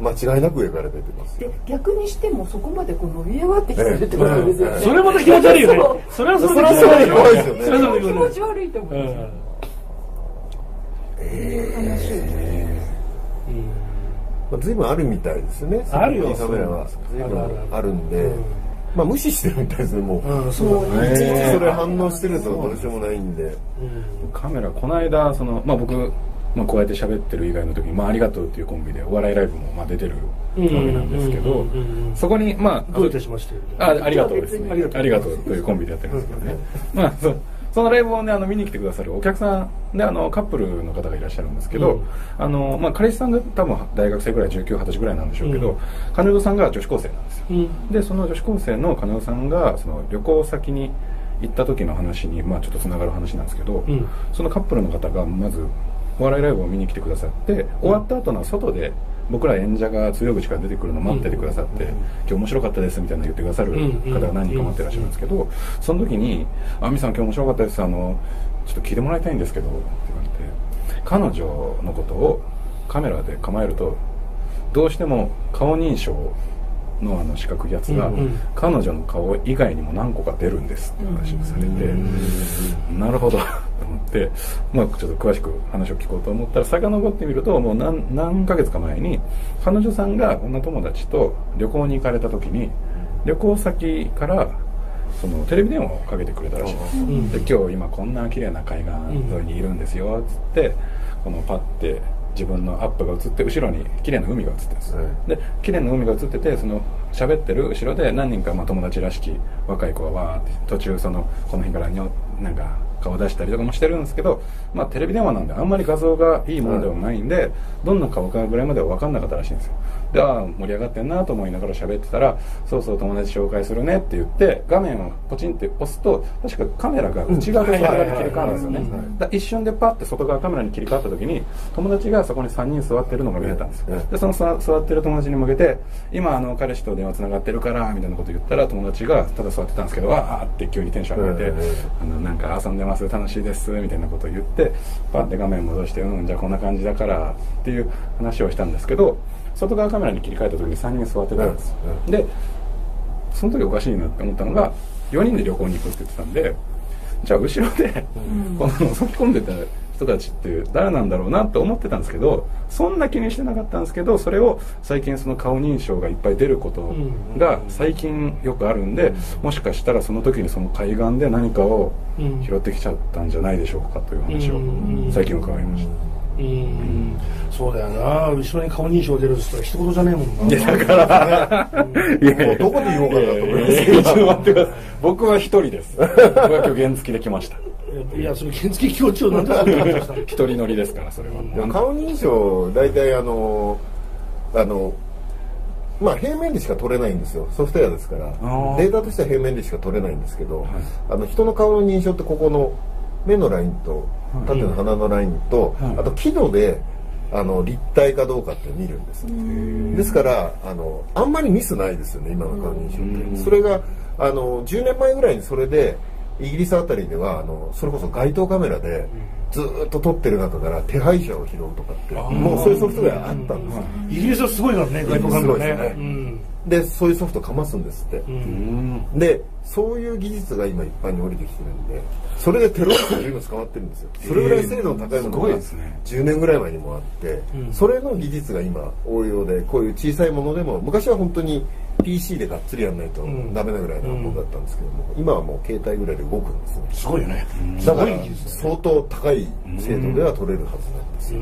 間違いなく上から出てますよ。で逆にしてもそこまでこう伸び上がってきてるってことですよね、それまた気持ち悪いよね。それはそれで気持ち悪いよ怖いですよねそれはそれで気持ち悪いと思う、うん。話をまあ、随分あるみたいですよね。あるよカメラは。随分あるんで、うんまあ無視してるみたいですねもう、うんそう。いちいちそれ反応してるとどうしようもないんで、カメラこの間そのまあ僕まあ、こうやって喋ってる以外の時に「まあ、ありがとう」っていうコンビでお笑いライブもまあ出てるわけなんですけどそこにまあどういたしまして。あありがとうですね。ありがとう。というコンビでやってるんですけどね。まあそそのライブをねあの見に来てくださるお客さんであのカップルの方がいらっしゃるんですけど、うん。あのまあ、彼氏さんが多分大学生ぐらい1920歳ぐらいなんでしょうけど、うん。彼女さんが女子高生なんですよ。うん。でその女子高生の彼女さんがその旅行先に行った時の話に、まあ、ちょっとつながる話なんですけど、うん。そのカップルの方がまずお笑いライブを見に来てくださって終わった後の外で僕ら演者が強口から出てくるの待っててくださって、うん。今日面白かったですみたいなの言ってくださる方が何人か待ってらっしゃるんですけど、その時に「あみさん今日面白かったですあのちょっと聞いてもらいたいんですけど」って言われて彼女のことをカメラで構えるとどうしても顔認証のあの四角いやつが、彼女の顔以外にも何個か出るんですって話をされて、なるほど。と思って、まあ、ちょっと詳しく話を聞こうと思ったら遡ってみるともう何何ヶ月か前に彼女さんが女友達と旅行に行かれた時に旅行先からそのテレビ電話をかけてくれたらしいんです。よ、んで今日今こんな綺麗な海岸沿いにいるんですよっつってこのパッて自分のアップが映って後ろに綺麗な海が映ってるんです、はい。で綺麗な海が映っててその喋ってる後ろで何人かまあ友達らしき若い子がわーって途中そのこの日からにょなんか顔出したりとかもしてるんですけど、まあ、テレビ電話なんであんまり画像がいいものではないんで、どんな顔かぐらいまでは分かんなかったらしいんですよでああ盛り上がってんなと思いながら喋ってたらそうそう友達紹介するねって言って画面をポチンって押すと確かカメラが内側から外側に切り替わるんですよね。一瞬でパッて外側カメラに切り替わった時に友達がそこに3人座ってるのが見えたんですでその座座ってる友達に向けて今あの彼氏と電話つながってるからみたいなこと言ったら友達がただ座ってたんですけどわーって急にテンション上げてあのなんか遊んでます楽しいですみたいなことを言ってパッて画面戻してうんじゃあこんな感じだからっていう話をしたんですけど外側カメラに切り替えた時に3人座ってたんですうんでその時おかしいなって思ったのが4人で旅行に行くって言ってたんでじゃあ後ろでこの覗き込んでた人たちって誰なんだろうなって思ってたんですけどそんな気にしてなかったんですけどそれを最近その顔認証がいっぱい出ることが最近よくあるんでもしかしたらその時にその海岸で何かを拾ってきちゃったんじゃないでしょうかという話を最近伺いました。うん。そうだよな。後ろに顔認証出るっつったら一言じゃねえもんな。だから、いやもうどこで言おうかなと思いますちょっと待ってください。僕は一人です。僕は今日原付で来ました。いやそれ原付気持ちをなんでそんなことしたの一人乗りですから、それは。顔認証大体あのあのまあ平面でしか取れないんですよ。ソフトウェアですから。ー。データとしては平面でしか取れないんですけど、あの人の顔の認証ってここの目のラインと縦の鼻のラインと、はい。あと輝度であの立体かどうかって見るんです。ですからあのあんまりミスないですよね今の顔認証って。それがあの10年前ぐらいにそれでイギリスあたりではあのそれこそ街頭カメラでずーっと撮ってる中から手配者を拾うとかってもうそういうソフトウェアあったんですよ。イギリスはすごいからね外国カメラね。うんでそういうソフトかますんですって。ううん。ん。でそういう技術が今一般に降りてきてるんでそれでテロリストの今捕まってるんですよ。それぐらい精度の高いものすごいがですね。10年ぐらい前にもあって、うん。それの技術が今応用でこういう小さいものでも昔は本当に PC でがっつりやらないとんダメなぐらいなものだったんですけども、今はもう携帯ぐらいで動くんですね。すごいよね。だから相当高い精度では取れるはずなんですよ、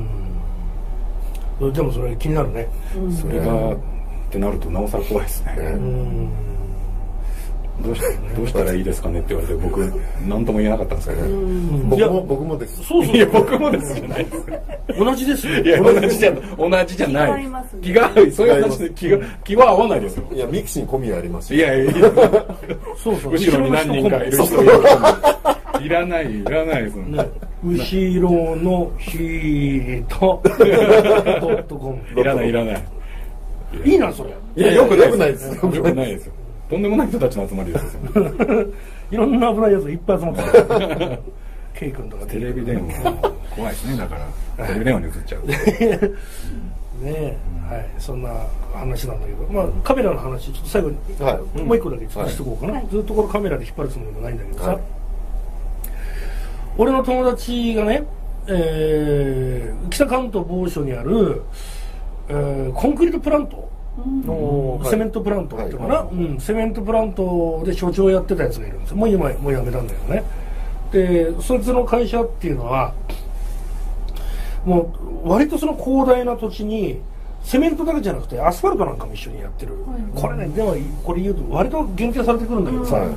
うん。でもそれ気になるね。それが、ってなるとなおさら怖いですね。ねうん。どうしどうしたらいいですかねって言われて、僕、何とも言えなかったんですけど。いや僕も僕もです。そうそういや、僕もですじゃないです。同じですよ。いや、同じじゃ、同じじゃない。違いますね。気が合う、そういう話で気が、気は合わないですよ。いや mixi にコミュありますいやいやいや、そうそう。後ろに何人かいる人いるいらない、いらないです。ね。後ろの人 ドットコム。いらない、いらない。いいなそれ。いやよくよ。くないです。よくないですよ。とんでもない人たちの集まりですよ。いろんな危ないやつがいっぱい集まってる ケイ君とか。テレビ電話。怖いですね、だから。テレビ電話に映っちゃう。ねえ、はい、そんな話なんだけど、まあ、カメラの話、ちょっと最後に、はい。もう一個だけちょっとしとこうかな、ずっとこのカメラで引っ張るつもりもないんだけどさ、はい。俺の友達がね、えー北関東某所にある、えーコンクリートプラント？の、はい。セメントプラントっていうのかな、はいうん、セメントプラントで所長やってたやつがいるんですよ。もう今もう辞めたんだけどね。でそいつの会社っていうのはもう割とその広大な土地にセメントだけじゃなくてアスファルトなんかも一緒にやってる、これねでもこれ言うと割と限定されてくるんだけどさ、はい。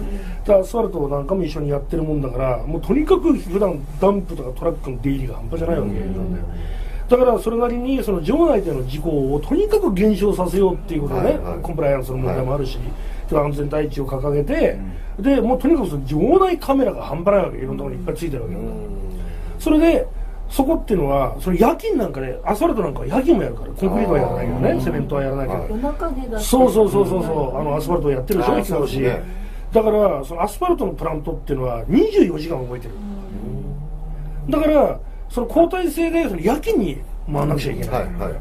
でアスファルトなんかも一緒にやってるもんだからもうとにかく普段ダンプとかトラックの出入りが半端じゃないわけなんだよだからそれなりにその場内での事故をとにかく減少させようっていうことでね、はいはい。コンプライアンスの問題もあるし、安全第一を掲げて、でもうとにかくその場内カメラが半端ないわけいろんなところにいっぱいついてるわけだよそれでそこっていうのはその夜勤なんかでアスファルトなんかは夜勤もやるからコンクリートはやらないけどねセメントはやらないけど、そうそうそうそうそう。あのアスファルトやってるでしょいつもし、そうですね。だからそのアスファルトのプラントっていうのは24時間動いてる、だからその交代制でその夜勤に回らなくちゃいけない、はいはい。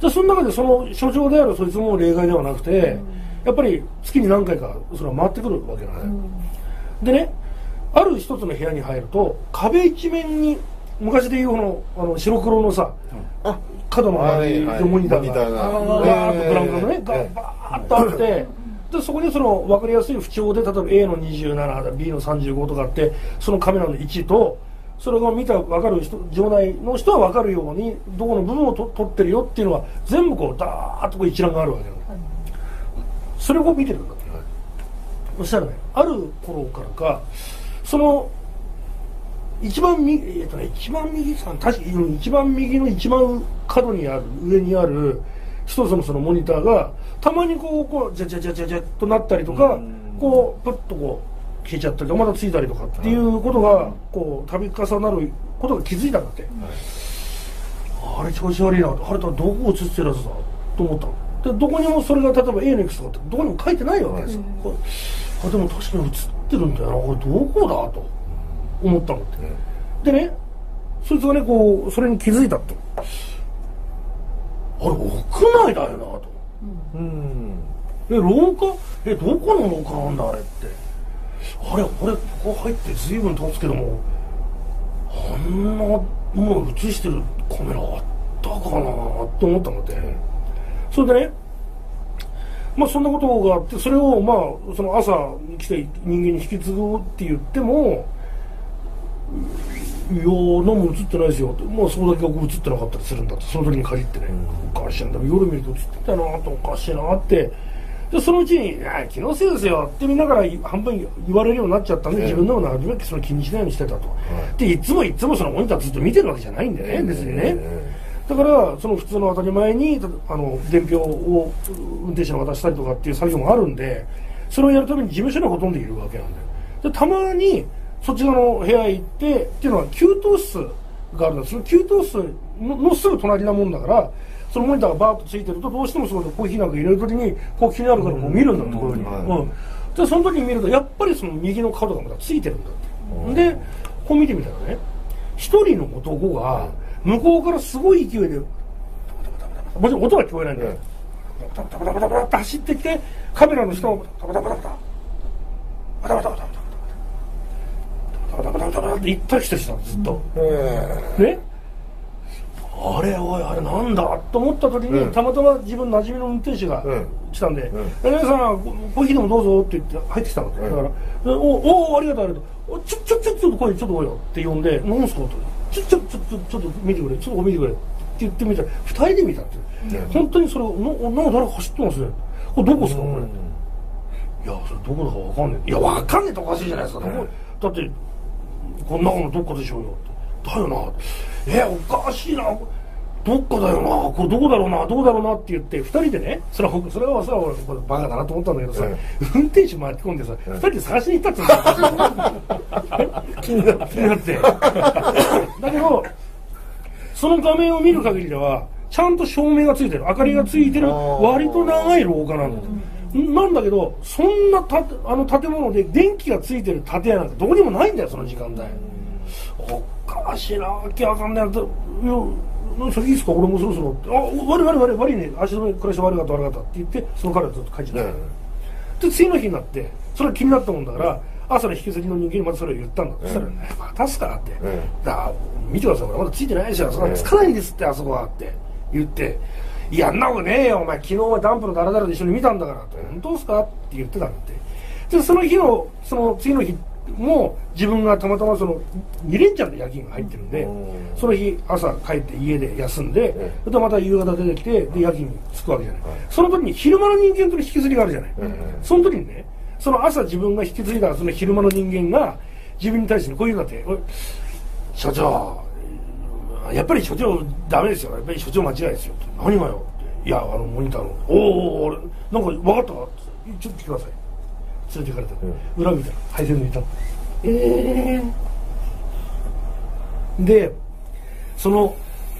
じゃあその中でその所長であるそいつも例外ではなくて、やっぱり月に何回かそれは回ってくるわけなんだよ、でねある一つの部屋に入ると壁一面に昔でいうこのあの白黒のさあ角の周りのモニターが。が。バーッとブラウン管のねがええバーッとあってでそこにその分かりやすい不調で例えば A の27 B の35とかあってそのカメラの位置とそれが見た分かる人場内の人は分かるようにどこの部分をと撮ってるよっていうのは全部こうダーッとこう一覧があるわけなのそれを見てる。んだそしたらねある頃からかその一番右えっとね一番右さん確かに一番右の一番角にある上にある一つのそのモニターがたまにこうこうジャジャジャジャジャっとなったりとかこうプッとこう消えちゃったりまたついたりとかっていうことがこう度重なることが気づいたんだって、あれ調子悪いなあれとどこ映ってるやつだと思ったの。でどこにもそれが例えば A の X とかってどこにも書いてないわけですよ、これあでも確かに映ってるんだよな。これどこだと思ったのって、でねそいつがねこうそれに気づいたって。あれ屋内だよなと。うん。え廊下？えどこの廊下なんだあれってあれ俺ここ入って随分経つけどもあんなもの映してるカメラあったかなって思ったんだって、それでねまあそんなことがあってそれをまあその朝来て人間に引き継ぐって言ってもいや何も映ってないですよ。ってまあそこだけ映ってなかったりするんだって。その時に限ってね、おかしいんだ。夜見ると映ってたなとおかしいなってでそのうちに「いや気のせいですよ」って見ながら半分言われるようになっちゃったんで、ええ。自分でもなるべくその気にしないようにしてたと、でいつもいつもそのモニターずっと見てるわけじゃないんでね、別にね、だからその普通の当たり前にたあの伝票を運転手に渡したりとかっていう作業もあるんでそれをやるために事務所にほとんどいるわけなんだよ。でたまにそっち側の部屋へ行ってっていうのは給湯室があるんだ。その給湯室ののすぐ隣なもんだからそのモニターがバーッとついてるとどうしてもそこでコーヒーなんか入れる時にこう気になるからこう見るんだところに、はい。うん。でその時に見るとやっぱりその右の角がまだついてるんだって。でこう見てみたらね一人の男が向こうからすごい勢いでもちろん音は聞こえないんだよ、うんバタバタバタバタって走ってきてカメラの下をバタバタバタバタバタバタバタバタバタバタバタバタバタって行ったり来たりしたのずっと、えねあれおいあれなんだ？と思った時に、うん。たまたま自分馴染みの運転手がうん。来たんでうん「え皆さんココーヒーでもどうぞ」って言って入ってきたの、ん。だから「おおありがとうありがとう。おちょちょちょちょっと来いちょっと来いよ」って呼んで「何すか?」と「ちょちょちょちょちょっと見てくれ。ちょっと見てくれ」って言ってみたら二人で見たって、う。ん。本当にそれななんか誰か走ってますねこれどこですか？これ、うんいやそれどこだかわかんねえいやわかんねえっておかしいじゃないですか、だってこんなのどっかでしょうよって。だよなえおかしいなどっかだよなこれどこだろうなどうだろうなって言って二人でねそれはそれはさ俺これバカだなと思ったんだけどさ、運転手巻き込んでさ二人で探しに行ったって気になって。気になって。だけどその画面を見る限りではちゃんと照明がついてる。明かりがついてる割と長い廊下なんだなんだけどそんなたあの建物で電気がついてる建屋なんかどこにもないんだよその時間帯。おかしいなわけわかんないなとそれいいですか？俺もそろそろ。ってあ悪い悪い悪い悪いね。足止め暮らし悪かった悪かったって言ってその彼はずっと帰っちゃった、ねで次の日になってそれが気になったもんだから朝の引き継ぎの人間にまたそれを言ったんだ、そしたらね「またっすか?」って「うん。だ見てください俺まだついてないですよそこはつかないんですってあそこは」って言って「いやんなことねえよお前。昨日はダンプのダラダラで一緒に見たんだから」って「本当ですか?」って言ってたんだって。でその日のその次の日も自分がたまたまその2連チャンで夜勤が入ってるんでうん。その日朝帰って家で休んでえそまた夕方出てきてで夜勤に着くわけじゃない、その時に昼間の人間との引きずりがあるじゃない、うんその時にねその朝自分が引き継いだその昼間の人間が自分に対してこういうのって「所長やっぱり所長ダメですよ。やっぱり所長間違いですよ」何がよ?」って「いやあのモニターの。おお俺なんか分かった？か?」ちょっと来てください」連れて行かれて、うん、裏見たら配線抜いたええー、でその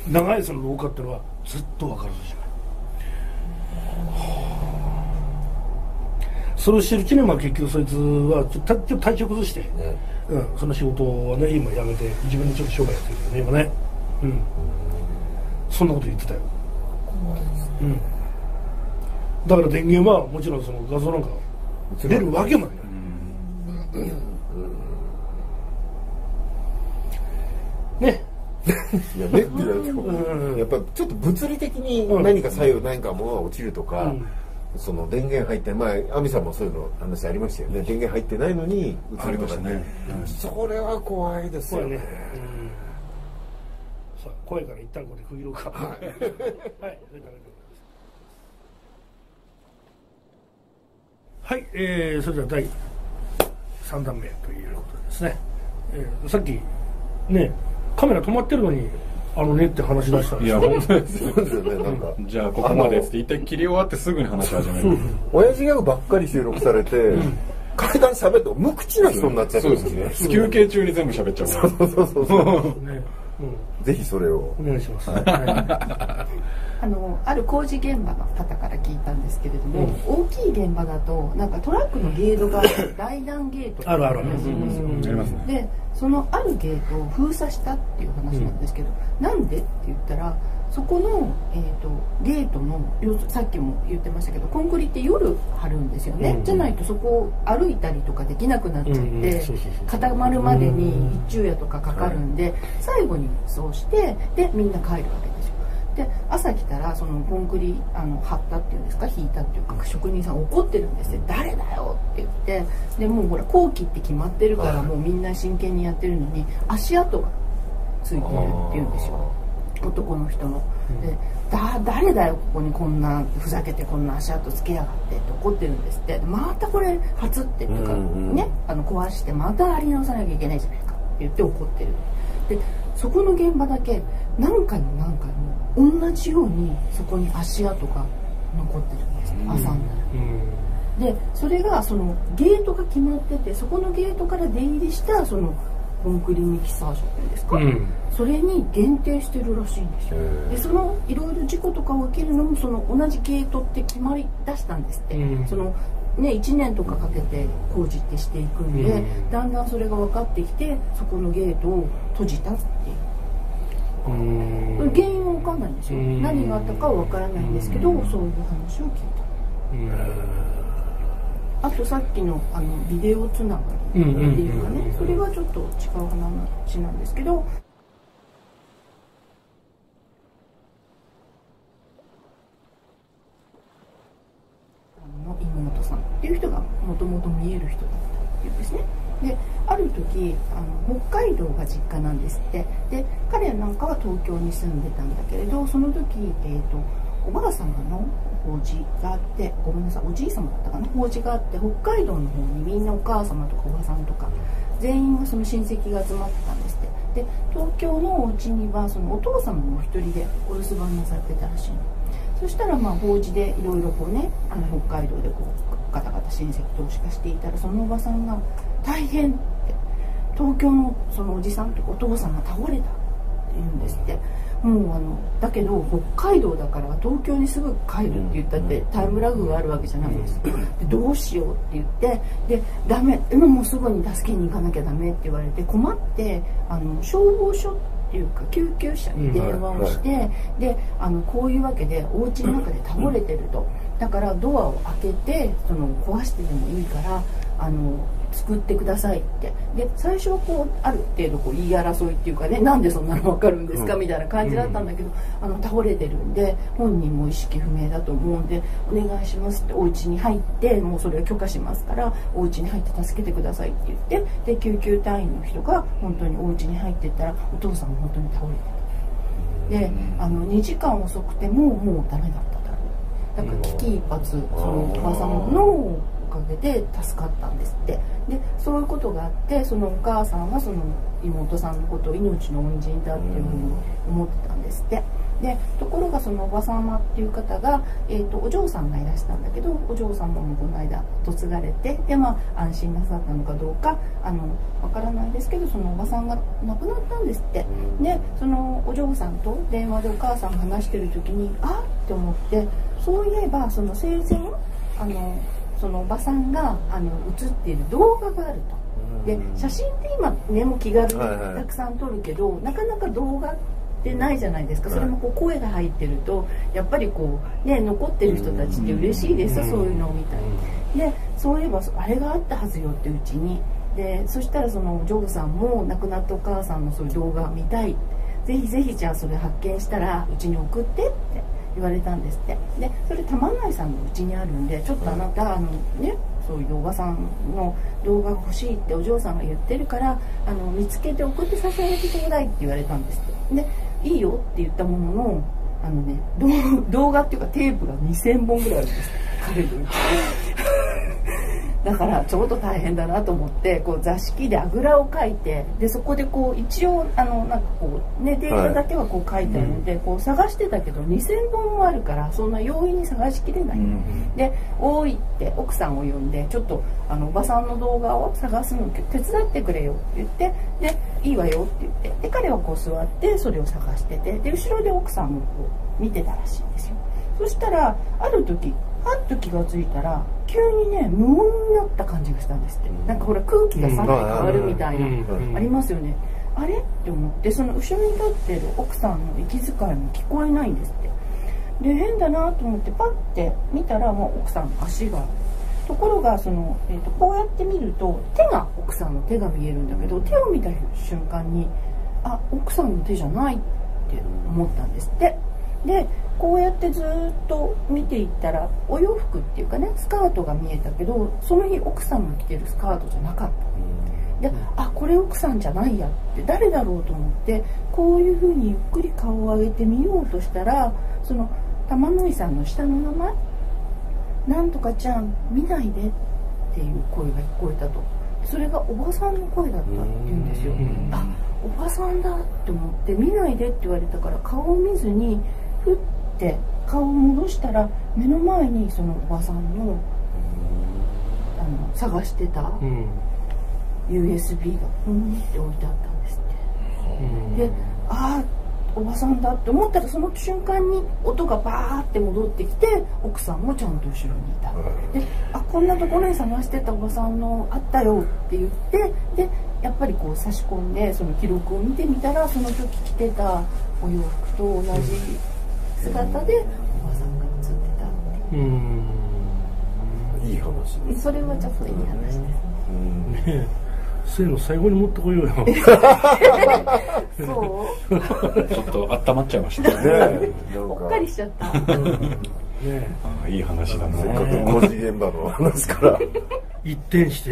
長いその廊下っていうのはずっと分からずじゃない。それを知るうちにまあ結局そいつはちょっと体調崩して、ね、うん、その仕事はね今辞めて自分でちょっと商売やってるけどね今ね。うん。そんなこと言ってたよ、うん、だから電源はもちろんその画像なんか出るわけもない、ね。いやねって言われても、やっぱちょっと物理的に何か作用何かものが落ちるとか、その電源入ってまあ亜美さんもそういうの話ありましたよね。電源入ってないのに映るとかね、それは怖いですよね。さあ怖いから一旦これ区切ろうか。はい、はい、それからはい、えー、それでは第3弾目ということですね、えー、さっきねカメラ止まってるのにあのねって話し出したんですよ。いや 本当ですよねなんか。じゃあここまでって一旦切り終わってすぐに話し始める。親父ギャグばっかり収録されて、うん、階段喋って無口な人になっちゃうんですね。休憩中に全部喋っちゃうそうそうそうそう。ね。うん、ぜひそれを。お願いします、は いあのある工事現場の方から聞いたんですけれども、うん、大きい現場だとなんかトラックのゲートが 大弾ゲートあるある。あるでそのあるゲートを封鎖したっていう話なんですけど、うん、なんでって言ったらそこの、えーと、ゲートのさっきも言ってましたけどコンクリって夜張るんですよね、うん、じゃないとそこを歩いたりとかできなくなっちゃって固まるまでに一昼夜とかかかるんで、最後にそうしてでみんな帰るわけですよ。で朝来たらそのコンクリあの張ったっていうんですか？引いたっていうか職人さん怒ってるんですよ「誰だよ!」って言って。でもうほら後期って決まってるからもうみんな真剣にやってるのに足跡がついてるっていうんですよ男の人の。でだ誰だよここにこんなふざけてこんな足跡つけやがってって怒ってるんですって。またこれ初っていうか、ねあの壊してまたやり直さなきゃいけないじゃないかって言って怒ってる。でそこの現場だけ何回も何回も同じようにそこに足跡が残ってるんです、朝になる、でそれがそのゲートが決まっててそこのゲートから出入りしたそのコンクリミキサー車っていうんですか、うん、それに限定してるらしいんですよ。でそのいろいろ事故とか起きるのもその同じゲートって決まり出したんですって、うん、そのね、1年とかかけて工事ってしていくんで、うん、だんだんそれが分かってきてそこのゲートを閉じたっていう。原因は分かんないんですよ。何があったかは分からないんですけどそういう話を聞いたあとさっきのあのビデオつながりっていうかねそれはちょっと違う話なんですけどの妹さんっていう人がもともと見える人だったっていうんですね。である時あの北海道が実家なんですって。で彼なんかは東京に住んでたんだけれどその時、えーと、おばあ様の法事があってごめんなさいおじい様だったかな？法事があって北海道の方にみんなお母様とかおばさんとか全員がその親戚が集まってたんですって。で東京のお家にはそのお父様もお一人でお留守番なさってたらしいの。そしたらまあ法事でいろいろこうねあの北海道でこうガタガタ親戚投資化していたらそのおばさんが「大変」って東京のそのおじさんとかお父さんが倒れたって言うんですって。もうあのだけど北海道だから東京にすぐ帰るって言ったってタイムラグがあるわけじゃないですでどうしようって言ってでダメ今もうすぐに助けに行かなきゃダメって言われて困ってあの消防署っていうか救急車に電話をして、うんはい、であのこういうわけでお家の中で倒れてると、だからドアを開けてその壊してでもいいからあの作ってくださいって。で最初はこうある程度こう言い争いっていうかねなんでそんなの分かるんですかみたいな感じだったんだけど、あの倒れてるんで本人も意識不明だと思うんでお願いしますってお家に入ってもうそれを許可しますからお家に入って助けてくださいって言ってで救急隊員の人が本当にお家に入ってったらお父さんも本当に倒れてた。であの2時間遅くてももうダメだっただろうだから危機一髪そのおばさんのおかげで助かったんですって。でそういうことがあってそのお母さんはその妹さんのことを命の恩人だっていうふうに思ってたんですって。でところがそのおば様っていう方が、えーと、お嬢さんがいらしたんだけどお嬢様もこの間嫁がれてでまあ安心なさったのかどうかあのわからないですけどそのおばさんが亡くなったんですって。でそのお嬢さんと電話でお母さんが話してる時にあって思ってそういえばその生前あのそのおばさんがあの映っている動画があると。で写真って今ねもう気軽にたくさん撮るけど、はいはい、なかなか動画ってないじゃないですか。それもこう声が入ってるとやっぱりこうね残ってる人たちって嬉しいですそういうのを見たり。でそういえばあれがあったはずよってうちに。でそしたらそのジョブさんも亡くなったお母さんのそういう動画見たい。ぜひぜひじゃあそれ発見したらうちに送ってって言われたんですって。でそれ玉内さんのうちにあるんでちょっとあなたあのねそういうおばさんの動画が欲しいってお嬢さんが言ってるからあの見つけて送って差し上げてちょうだいって言われたんですって。でいいよって言ったもののあのね 動画っていうかテープが2000本ぐらいあるんです彼のうちだからちょうど大変だなと思ってこう座敷であぐらをかいてでそこでこう一応あのなんかこうねデータだけはこう書いてあるので、はい、こう探してたけど2,000本もあるからそんな容易に探しきれない、うん、で「おい」って奥さんを呼んでちょっとあのおばさんの動画を探すの手伝ってくれよって言ってで「いいわよ」って言ってで彼はこう座ってそれを探しててで後ろで奥さんもこう見てたらしいんですよ。そしたらある時パッと気が付いたら急にね無音になった感じがしたんですって。なんかほら空気がさっと変わるみたいな、ありますよね。あれ？って思ってその後ろに立ってる奥さんの息遣いも聞こえないんですって。で変だなと思ってパッて見たらもう奥さんの足が。ところがその、えーと、こうやって見ると手が奥さんの手が見えるんだけど手を見た瞬間にあ奥さんの手じゃないって思ったんですって。でこうやってずっと見ていったらお洋服っていうかねスカートが見えたけどその日奥さんが着てるスカートじゃなかった。であこれ奥さんじゃないやって誰だろうと思ってこういうふうにゆっくり顔を上げてみようとしたらその玉乃井さんの下の名前「なんとかちゃん見ないで」っていう声が聞こえたと。それがおばさんの声だったって言うんですよ。あおばさんだって思って見ないでって言われたから顔を見ずにふって顔を戻したら目の前にそのおばさんのあの探してた USB がポンって置いてあったんですって。でああおばさんだって思ったらその瞬間に音がバーって戻ってきて奥さんもちゃんと後ろにいたであこんなところに探してたおばさんのあったよって言ってでやっぱりこう差し込んでその記録を見てみたらその時着てたお洋服と同じ姿でおばさんが映ってたってうんいい話。ですそれはちょっといい話ですね。そういうの最後に持ってこようよそう？ちょっと温まっちゃいましたね。おっかりしちゃった。ねあいい話だな。せっかく工事現場の話から。一転して、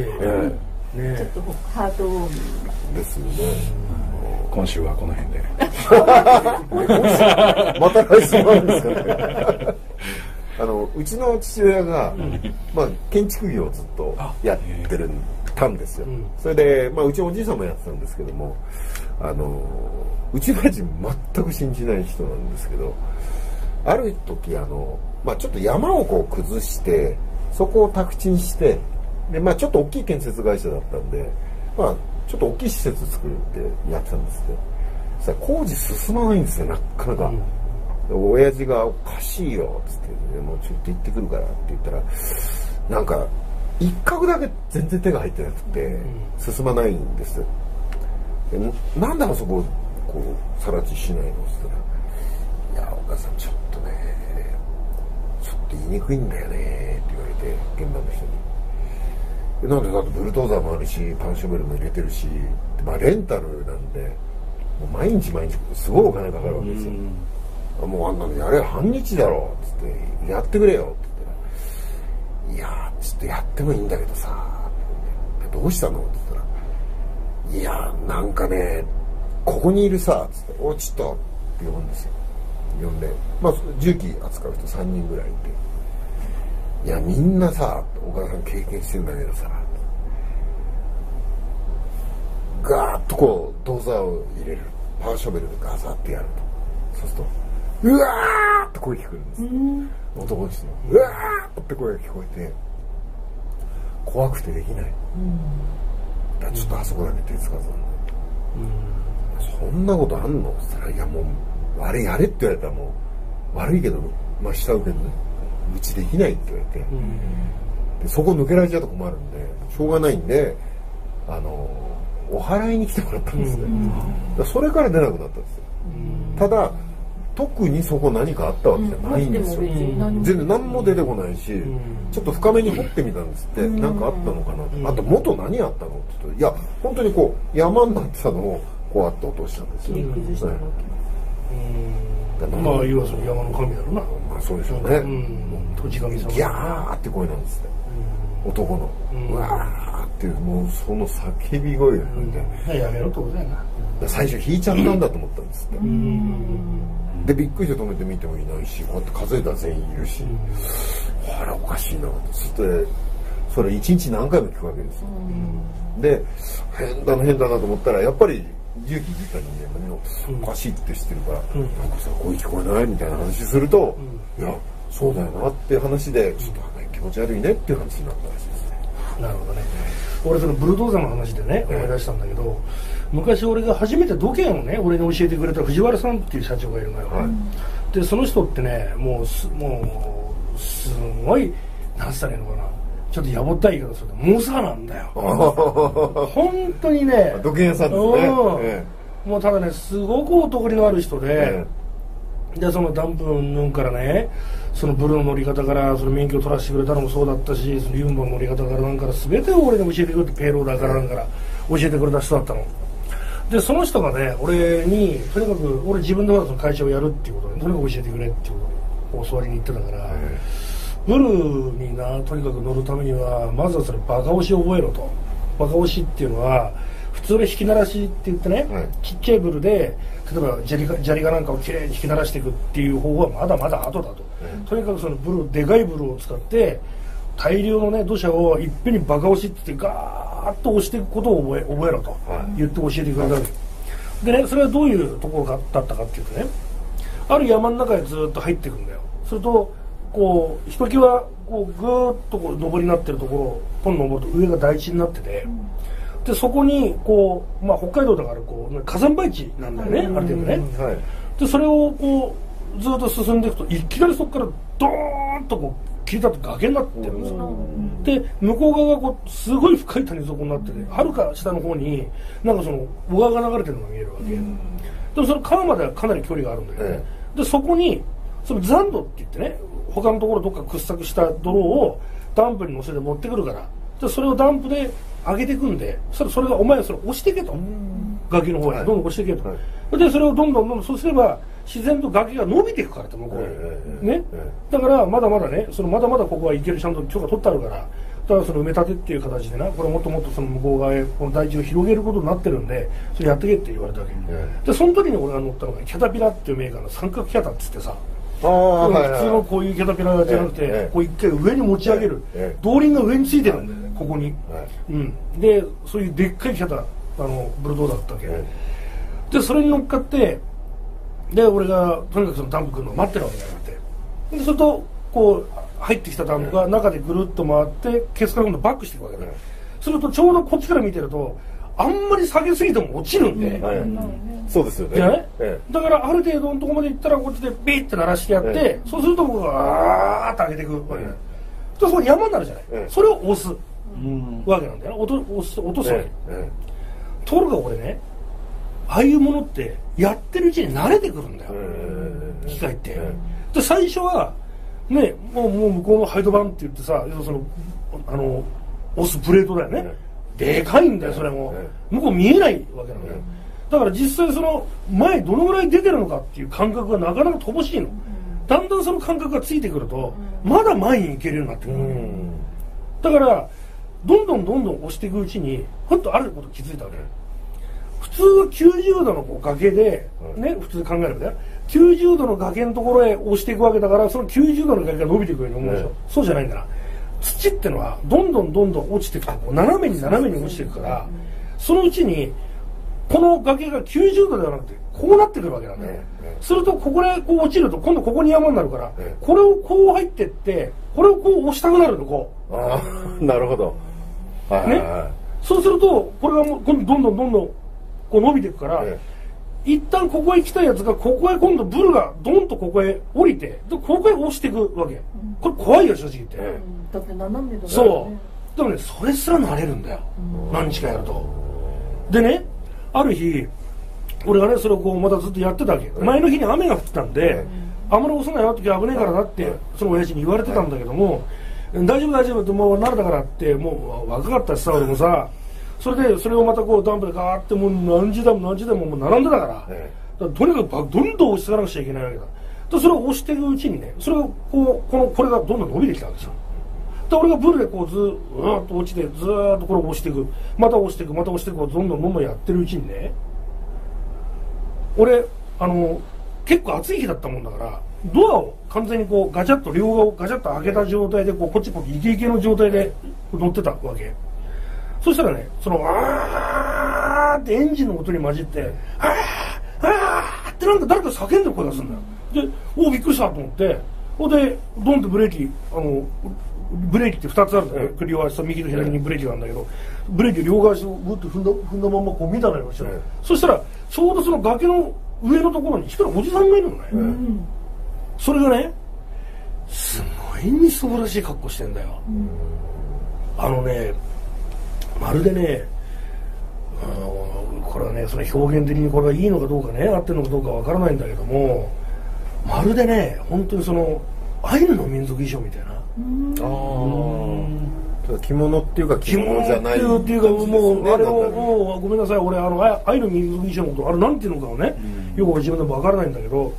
ねちょっとハートウォーミング。ですよね今週はこの辺で。また来週なんですかね。あのうちの父親が、まあ、建築業をずっとやってるたんですよ、それで、まあ、うちのおじいさんもやってたんですけどもあのうちの親父全く信じない人なんですけどある時あの、まあ、ちょっと山をこう崩してそこを宅地にしてで、まあ、ちょっと大きい建設会社だったんで、まあ、ちょっと大きい施設作るってやってたんですけどさ工事進まないんですよなかなか、うん、親父が「おかしいよ」っつって、ね「もうちょっと行ってくるから」って言ったらなんか一角だけ全然手が入ってなくて進まないんです。よなんであそここう更地しないのって言ったら「いやお母さんちょっとねちょっと言いにくいんだよね」って言われて現場の人に。なんでだってブルドーザーもあるしパンショベルも入れてるし、まあ、レンタルなんでもう毎日毎日すごいお金かかるわけですよ、もうあんなのやれ半日だろっつってやってくれよって言ったら「いやちょっとやってもいいんだけどさどうしたの?」って言ったら「いやなんかねここにいるさ」っつって「おちょっと」って呼ぶんですよ。呼んで。まあ重機扱う人3人ぐらいいていやみんなさ岡田さん経験してんだけどさガーッとこう動作を入れる。パワーショベルでガザッてやると。そうするとうわーって声聞こえるんです、男の人のうわーって声が聞こえて怖くてできない、だからちょっとあそこだけ手つかずなんだそんなことあんの？って言ったら、いやもう、悪いやれって言われたらもう、悪いけど、まあ下請けどね、うちできないって言われて、でそこ抜けられちゃうと困るんで、しょうがないんで、あの、お祓いに来てもらったんですね。だそれから出なくなったんですよ。ただ、特にそこ何かあったわけじゃないんですよ。全然何も出てこないし、ちょっと深めに掘ってみたんですって、何かあったのかなって、あと元何あったのって言ったらいや本当にこう山になってたのをこうやって落としたんですよ、切り崩したわけだからまあ要はその山の神だろうな。まあそうでしょうね、うん。土地神様。ギャーって声なんですって、男の、うわーっていうもうその叫び声がなんで、やめろってことだよな。最初引いちゃったんだと思ったんですって、でびっくりして止めてみてもいないしこうやって数えたら全員いるし、あれおかしいな。そしてそれ一日何回も聞くわけですよ、で変だな変だなと思ったらやっぱり勇気出た人間がみん。なおかしいって知ってるから、なんかさ声聞こえないみたいな話すると、いやそうだよなって話でちょっと気持ち悪いねっていう話になったらしいですね。なるほどね。俺そのブルドーザーの話でね思い出したんだけど昔俺が初めて土建をね俺に教えてくれた藤原さんっていう社長がいるのよ、でその人ってねもうすもうすごい何つったらいいのかなちょっとやぼったい言い方すると猛者なんだよ。本当にね。土建屋さんですね。うん。えもうただねすごく男気のある人で、えでそのダンプ云々からねそのブルーの乗り方からその免許を取らせてくれたのもそうだったしそのユンボの乗り方からなんから全てを俺に教えてくれてペイローダーからなんから教えてくれた人だったの。でその人がね俺にとにかく俺自分でその会社をやるっていうことでとにかく教えてくれっていうことを教わりに行ってたから、ブルーになとにかく乗るためにはまずはそれバカ押しを覚えろと。バカ押しっていうのは普通で引き鳴らしって言ってね、はい。ちっちゃいブルで例えば砂利か砂利かなんかをきれいに引き鳴らしていくっていう方法はまだまだ後だと、とにかくそのブルでかいブルを使って大量のね土砂をいっぺんにバカ押しって言ってガーッと押していくことを覚え覚えろと。はい。言って教えてくれたわけ、でねそれはどういうところだったかっていうとねある山の中へずっと入っていくんだよ。するとこうひときわこうぐーっとこう上りになってるところをポン登ると上が台地になってて、でそこにこう、まあ、北海道だからこう火山灰地なんだよね、ある程度ね、はい。でそれをこうずっと進んでいくといきなりそこからドーンとこう切り立って崖になってるんですよ。で向こう側がこうすごい深い谷底になっててはるか下の方になんかその小川が流れてるのが見えるわけ、でもその川まではかなり距離があるんだけどね、でそこにその残土って言ってね他のところどっか掘削した泥をダンプに乗せて持ってくるから。でそれをダンプで上げていくんでそしたらそれがお前はそれ押してけと、崖の方に。どんどん押してけと、はい。でそれをどんどんどんどんそうすれば自然と崖が伸びていくからって向こうに、ええね。えだからまだまだねそのまだまだここはいけるちゃんと許可取ってあるからだからその埋め立てっていう形でなこれもっともっとその向こう側へこの大地を広げることになってるんでそれやってけって言われたわけ、えでその時に俺が乗ったのがキャタピラっていうメーカーの三角キャタっつってさ普通のこういうキャタピラじゃなくて、ええこう一回上に持ち上げる、ええ動輪が上についてるんだよねここに、はい。うん、でそういうでっかいキャタあのブルドーだったわけ、えでそれに乗っかってで俺がとにかくそのダンプ来るのを待ってるわけじゃなくて。でそれとこう入ってきたダンプが中でぐるっと回ってケツから今度バックしていくわけだ、え。するとちょうどこっちから見てるとあんまり下げすぎても落ちるんで、はい。そうですよね。じゃない？えだからある程度のところまで行ったらこっちでビーって鳴らしてやって、えそうすると僕があーって上げていくわけだ、でそこ山になるじゃない、ええ。それを押す。わけなんだよ。落と押す落とすわけ、ええ。ところが俺ねああいうものってやってるうちに慣れてくるんだよ、え機械って、えで最初はねもうもう向こうのハイドバンって言ってさ要はそのあの押すプレートだよね、でかいんだよそれも、え向こう見えないわけなのよ、だから実際その前どのぐらい出てるのかっていう感覚がなかなか乏しいの、だんだんその感覚がついてくると、まだ前に行けるようになってくる、うん。だからどんどんどんどん押していくうちに本当あること気づいたわけ。普通は90度のこう崖で、ね、普通考えればね90度の崖のところへ押していくわけだからその90度の崖が伸びていくように思うでしょ、ね。そうじゃないんだな土ってのはどんどんどんどん落ちていくと斜めに斜めに落ちていくからそのうちにこの崖が90度ではなくてこうなってくるわけなんだよ、ねね。するとここでこう落ちると今度ここに山になるから、ね。これをこう入ってってこれをこう押したくなるのこう。ああなるほど。はいはいはそうするとこれがもう今度どんどんどんどんこう伸びていくから、え一旦ここへ来たやつがここへ今度ブルがドンとここへ降りてでここへ押していくわけ。これ怖いよ正直言って、えだって斜めだそう。でもねそれすら慣れるんだよ、何日かやると。でねある日俺がねそれをこうまたずっとやってたわけ、前の日に雨が降ってたんで、あんまり押さないよ時危ねえからなって、その親父に言われてたんだけども、大丈夫大丈夫ってもう慣れたからってもう若かったしさ俺もさ。それでそれをまたこうダンプでガーってもう何時間も何時間ももう並んでたから,、えだからとにかくばどんどん押していかなくちゃいけないわけだ。でそれを押していくうちにねそれがこうこのこれがどんどん伸びてきたわけですよで俺がブルでこうずーっと落ちてずーっとこれ押していく。また押していくまた押していくこうどんどんどんどんやってるうちにね。俺あの結構暑い日だったもんだからドアを完全にこうガチャッと両側をガチャッと開けた状態でこうこっちこっちイケイケの状態で乗ってたわけ。そしたらねそのあーってエンジンの音に混じってあーあーってなんか誰か叫んでる声がするんだよ。でおおびっくりしたと思ってほんでドンってブレーキあのブレーキって2つあるんだよ、両足と右と左にブレーキがあるんだけどブレーキを両足をグッと踏んだ踏んだままこう見たのよ、後ろええ。そしたらちょうどその崖の上のところに一人おじさんがいるのね、それがねすごいみすぼらしい格好してんだよ、あのねまるでねあのこれはねその表現的にこれがいいのかどうかね合ってるのかどうかわからないんだけどもまるでね本当にそのアイヌの民族衣装みたいなああ着物っていうか着着物物じゃないっていうっていうかもうあれをもうごめんなさい俺あのあアイヌ民族衣装のことあれなんていうのかをねよく俺自分でもわからないんだけど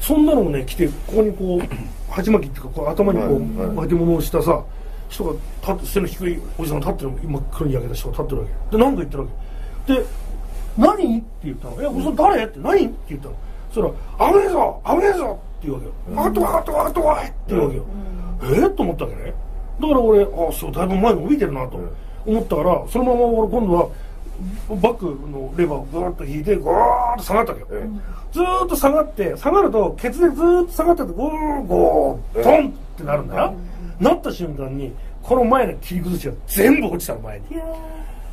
そんなのをね着てここにこう鉢巻きっていうかこう頭にこうはいはい。巻き物をしたさ人が立って背の低いおじさんが立ってる真っ黒に焼けた人が立ってるわけ。で何か言ってるわけ。で「何?」って言ったの「えおじさん誰?」って「何?」って言ったの。そしたら「危ねえぞ！危ねえぞ」って言うわけよ「分かった分かった分かった怖い」って言うわけよえっと思ったわけね。だから俺あそうだいぶ前伸びてるなと思ったからそのまま俺今度はバックのレバーをぐーっと引いてゴーッと下がったわけよ、えずーっと下がって下がるとケツでずーっと下がってってゴーゴードンってなるんだな、なった瞬間にこの前の切り崩しが全部落ちたの前に。いや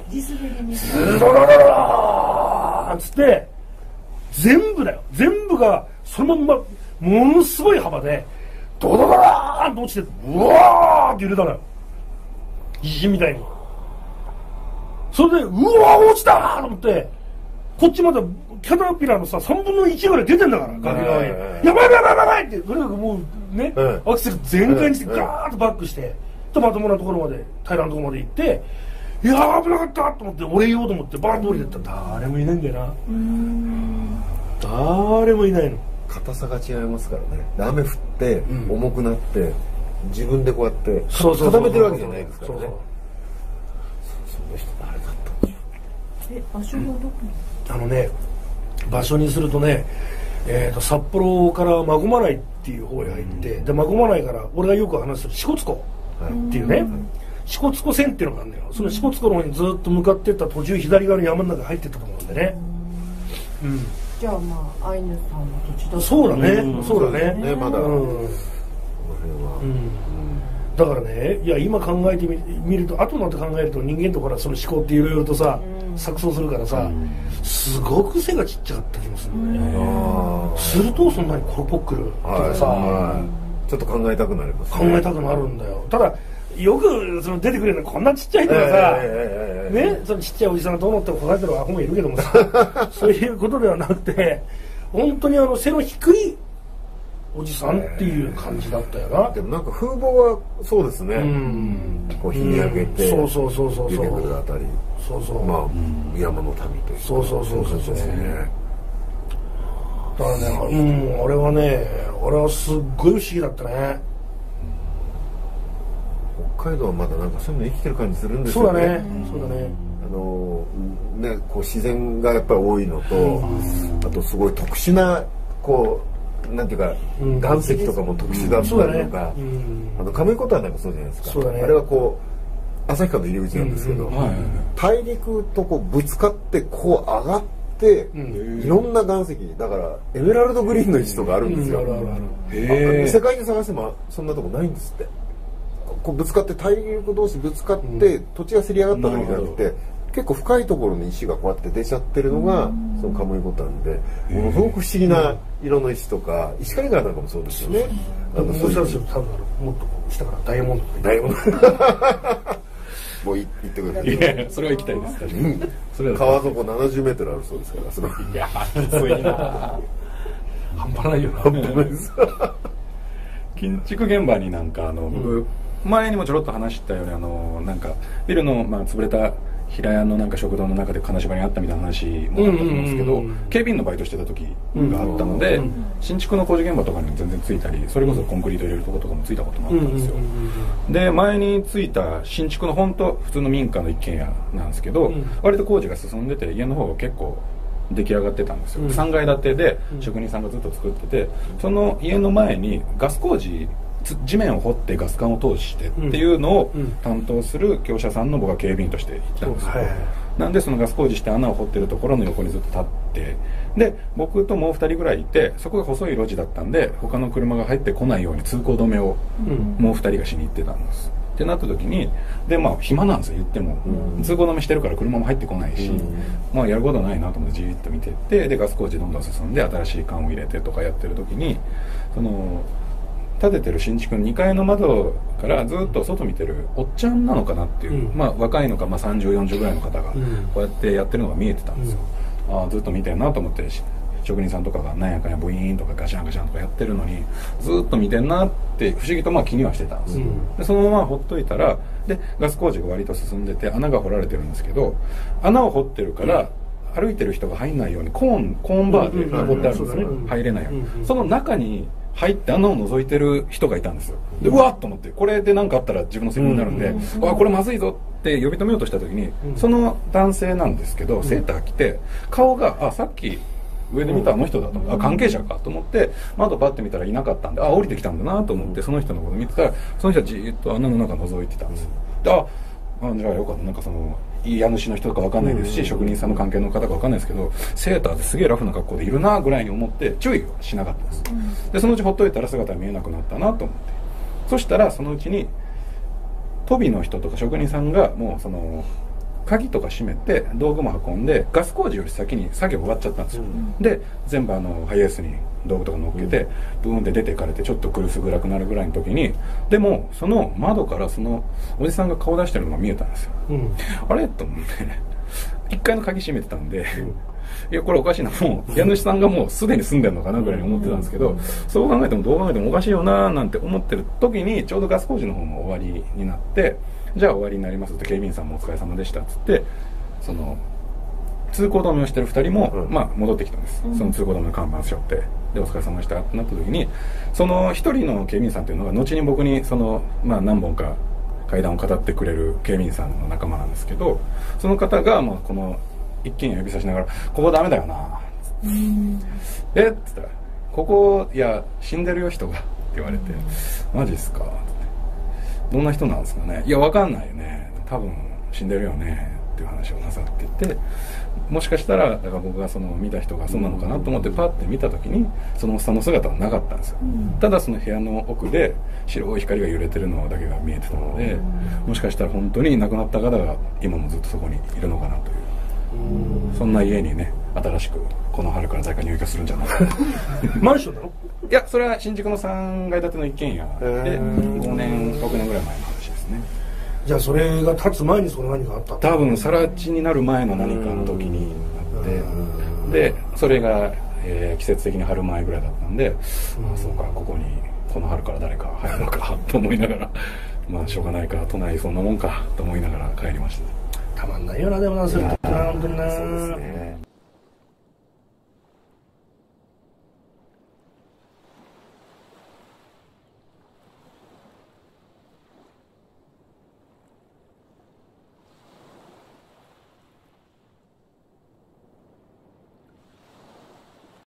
ー地滑りにズドドドドドーンつって全部だよ。全部がそのまんまものすごい幅でドドドドーンと落ちてうわーって揺れたのよ。地震みたいに。それでうわー落ちたーと思ってこっちまだキャタピラーのさ3分の1ぐらい出てんだから崖側に。はいはいはいやばいやばいやばいってとにかくもうね、うんアクセル全開にしてうんガーッとバックしてでまともなところまで平らなところまで行っていやー危なかったと思って俺言おうと思ってバーッと降りてった。ら誰もいないんだよな。誰もいないの硬さが違いますからね。で雨降ってん。重くなって自分でこうやってそうそうそう固めてるわけじゃないですからね。そうその人誰だったんでしょえ場所はどこあのね場所にするとね、えー、と札幌から真駒内っていう方へ入って、で真駒内から俺がよく話する支笏湖っていうね、支笏湖線っていうのがあるんだよ。その支笏湖の方にずっと向かってった途中左側の山の中に入ってったと思うんでね、うんじゃあまあアイヌさんの土地だそうだね、うん。そうだね。ねまだ。うん。この辺は。だからねいや今考えてみ見ると後になって考えると人間とほらその思考っていろいろとさ、錯綜するからさ、すごく背がちっちゃかった気もするね、あするとそんなにコロポックルっていうあはい。かさ、はい。ちょっと考えたくなります考えたくなるんだよ。ただよくその出てくるようなこんなちっちゃい人がさ、ね、そのちっちゃいおじさんがどう思っても答えてるアホもいるけどもさそういうことではなくて本当にあの背の低いおじさんっていう感じだったよな、でもなんか風貌はそうですね、うんこう日に焼けて、そうそうそうそう出てそうくるあたりそうそうまあ、山の民というそうそうそうそうそうですねだからねうん俺はね俺はすっごい不思議だったね北海道はまだなんかそういうの生きてる感じするんですそうだよねねそうだね。あのねこう自然がやっぱり多いのと、あとすごい特殊なこうなんていうか、うん。岩石とかも特殊だったりとか、うん。あの亀コタンなんかそうじゃないですか。そうだね。あれはこう旭川の入り口なんですけど、大陸とこうぶつかってこう上がって、うん。いろんな岩石だからエメラルドグリーンの石とかあるんですよ、世界中探してもそんなとこないんですってこうぶつかって大陸同士ぶつかって、土地がせり上がっただけじゃなくなて結構深いところに石がこうやって出ちゃってるのが、そのカムイボタンでものすごく不思議な色の石とか石狩川なんかもそうですよね、あのもうそういう。一つ多分もっと下からダイヤモンドダイヤモンド。もうい言ってください。いやそれは行きたいです。確かにそれは。川底70メートルあるそうですからその。いやきついな。半端ないよな。建築現場になんかあの僕、前にもちょろっと話したようにあのなんかビルの、まあ、潰れた平屋のなんか食堂の中で金縛りにあったみたいな話もあったと思うんですけど、警備員のバイトしてた時があったので、うん新築の工事現場とかにも全然ついたりそれこそコンクリート入れるところとかもついたこともあうんったんですよ、で前についた新築の本当普通の民家の一軒家なんですけど、うん。割と工事が進んでて家の方が結構出来上がってたんですよ、うん。3階建てでうん職人さんがずっと作っててその家の前にガス工事つ地面を掘ってガス管を通してっていうのをうん。担当する業者さんの僕は警備員として行ったんですよ、はいはい。なんでそのガス工事して穴を掘ってるところの横にずっと立ってで僕ともう2人ぐらいいてそこが細い路地だったんで他の車が入ってこないように通行止めをうん。もう2人がしに行ってたんです。ってなった時にでまあ暇なんですよ言っても、通行止めしてるから車も入ってこないし、うん。まあやることないなと思ってじーっと見てってでガス工事どんどん進んで新しい管を入れてとかやってる時にその建ててる新築の2階の窓からずっと外見てるおっちゃんなのかなっていう、うん。まあ若いのか、まあ、3040ぐらいの方がうん。こうやってやってるのが見えてたんですよ、ああずっと見てんなと思ってし職人さんとかがなんやかんやブイーンとかガシャンガシャンとかやってるのにずっと見てんなって不思議とまあ気にはしてたんですよ、うん。でそのままほっといたらでガス工事が割と進んでて穴が掘られてるんですけど穴を掘ってるから、歩いてる人が入んないようにコーンコーンバーで囲ってあるんですね、うんうんうん。入れないように、うんうん。その中に入って穴を覗いてる人がいたんですよ。でうわっと思ってこれで何かあったら自分の責任になるんで、うん。わこれまずいぞって呼び止めようとした時に、うん。その男性なんですけど、セーター着て顔があさっき上で見たあの人だと思って、あ関係者かと思って窓パッて見たらいなかったんであ降りてきたんだなと思ってその人のこと見てたらその人はじーっと穴の中覗いてたんですよ。でああじゃあよかった。なんかその家主の人かわかんないですし、職人さんの関係の方かわかんないですけどセーターですげえラフな格好でいるなぐらいに思って注意をしなかったです、でそのうちほっといたら姿が見えなくなったなと思って。そしたらそのうちに飛びの人とか職人さんがもうその鍵とか閉めて道具も運んでガス工事より先に作業終わっちゃったんですよ、で全部あのハイエースに道具とか乗っけて、ブーンって出ていかれてちょっと苦し暗くなるぐらいの時にでもその窓からそのおじさんが顔出してるのが見えたんですよ。うん。あれ？と思って。1階の鍵閉めてたんで、いやこれおかしいな。もう家主さんがもうすでに住んでるのかなぐらいに思ってたんですけど、そう考えてもどう考えてもおかしいよななんて思ってる時にちょうどガス工事の方も終わりになってじゃあ終わりになりますって警備員さんもお疲れ様でしたっつってその通行止めをしてる2人も、うん。まあ、戻ってきたんです、その通行止めの看板背負ってでお疲れ様でしたってなった時にその1人の警備員さんっていうのが後に僕にその、まあ、何本か階段を語ってくれる警備員さんの仲間なんですけどその方が、まあ、この一軒家指さしながら「ここダメだよな」えっつったら「ここいや死んでるよ人が」って言われて「マジっすか?」ってどんな人なんですかねいやわかんないよね多分死んでるよねっていう話をなさっててもしかしたらだから僕がその見た人がそうなのかなと思ってパッて見た時にそのおっさんの姿はなかったんですよ、ただその部屋の奥で白い光が揺れてるのだけが見えてたのでもしかしたら本当に亡くなった方が今もずっとそこにいるのかなというそんな家にね新しくこの春から誰か入居するんじゃないか マンションなの？いやそれは新宿の3階建ての一軒家でへー。5年6年ぐらい前の話ですねじゃあそれが立つ前にその何があった多分更地になる前の何かの時になってでそれが、えー季節的に春前ぐらいだったんで、あそうかここにこの春から誰か入るのかと思いながら まあしょうがないか都内そんなもんかと思いながら帰りました。たまんないよなでもなそれってな本当にな。そうですね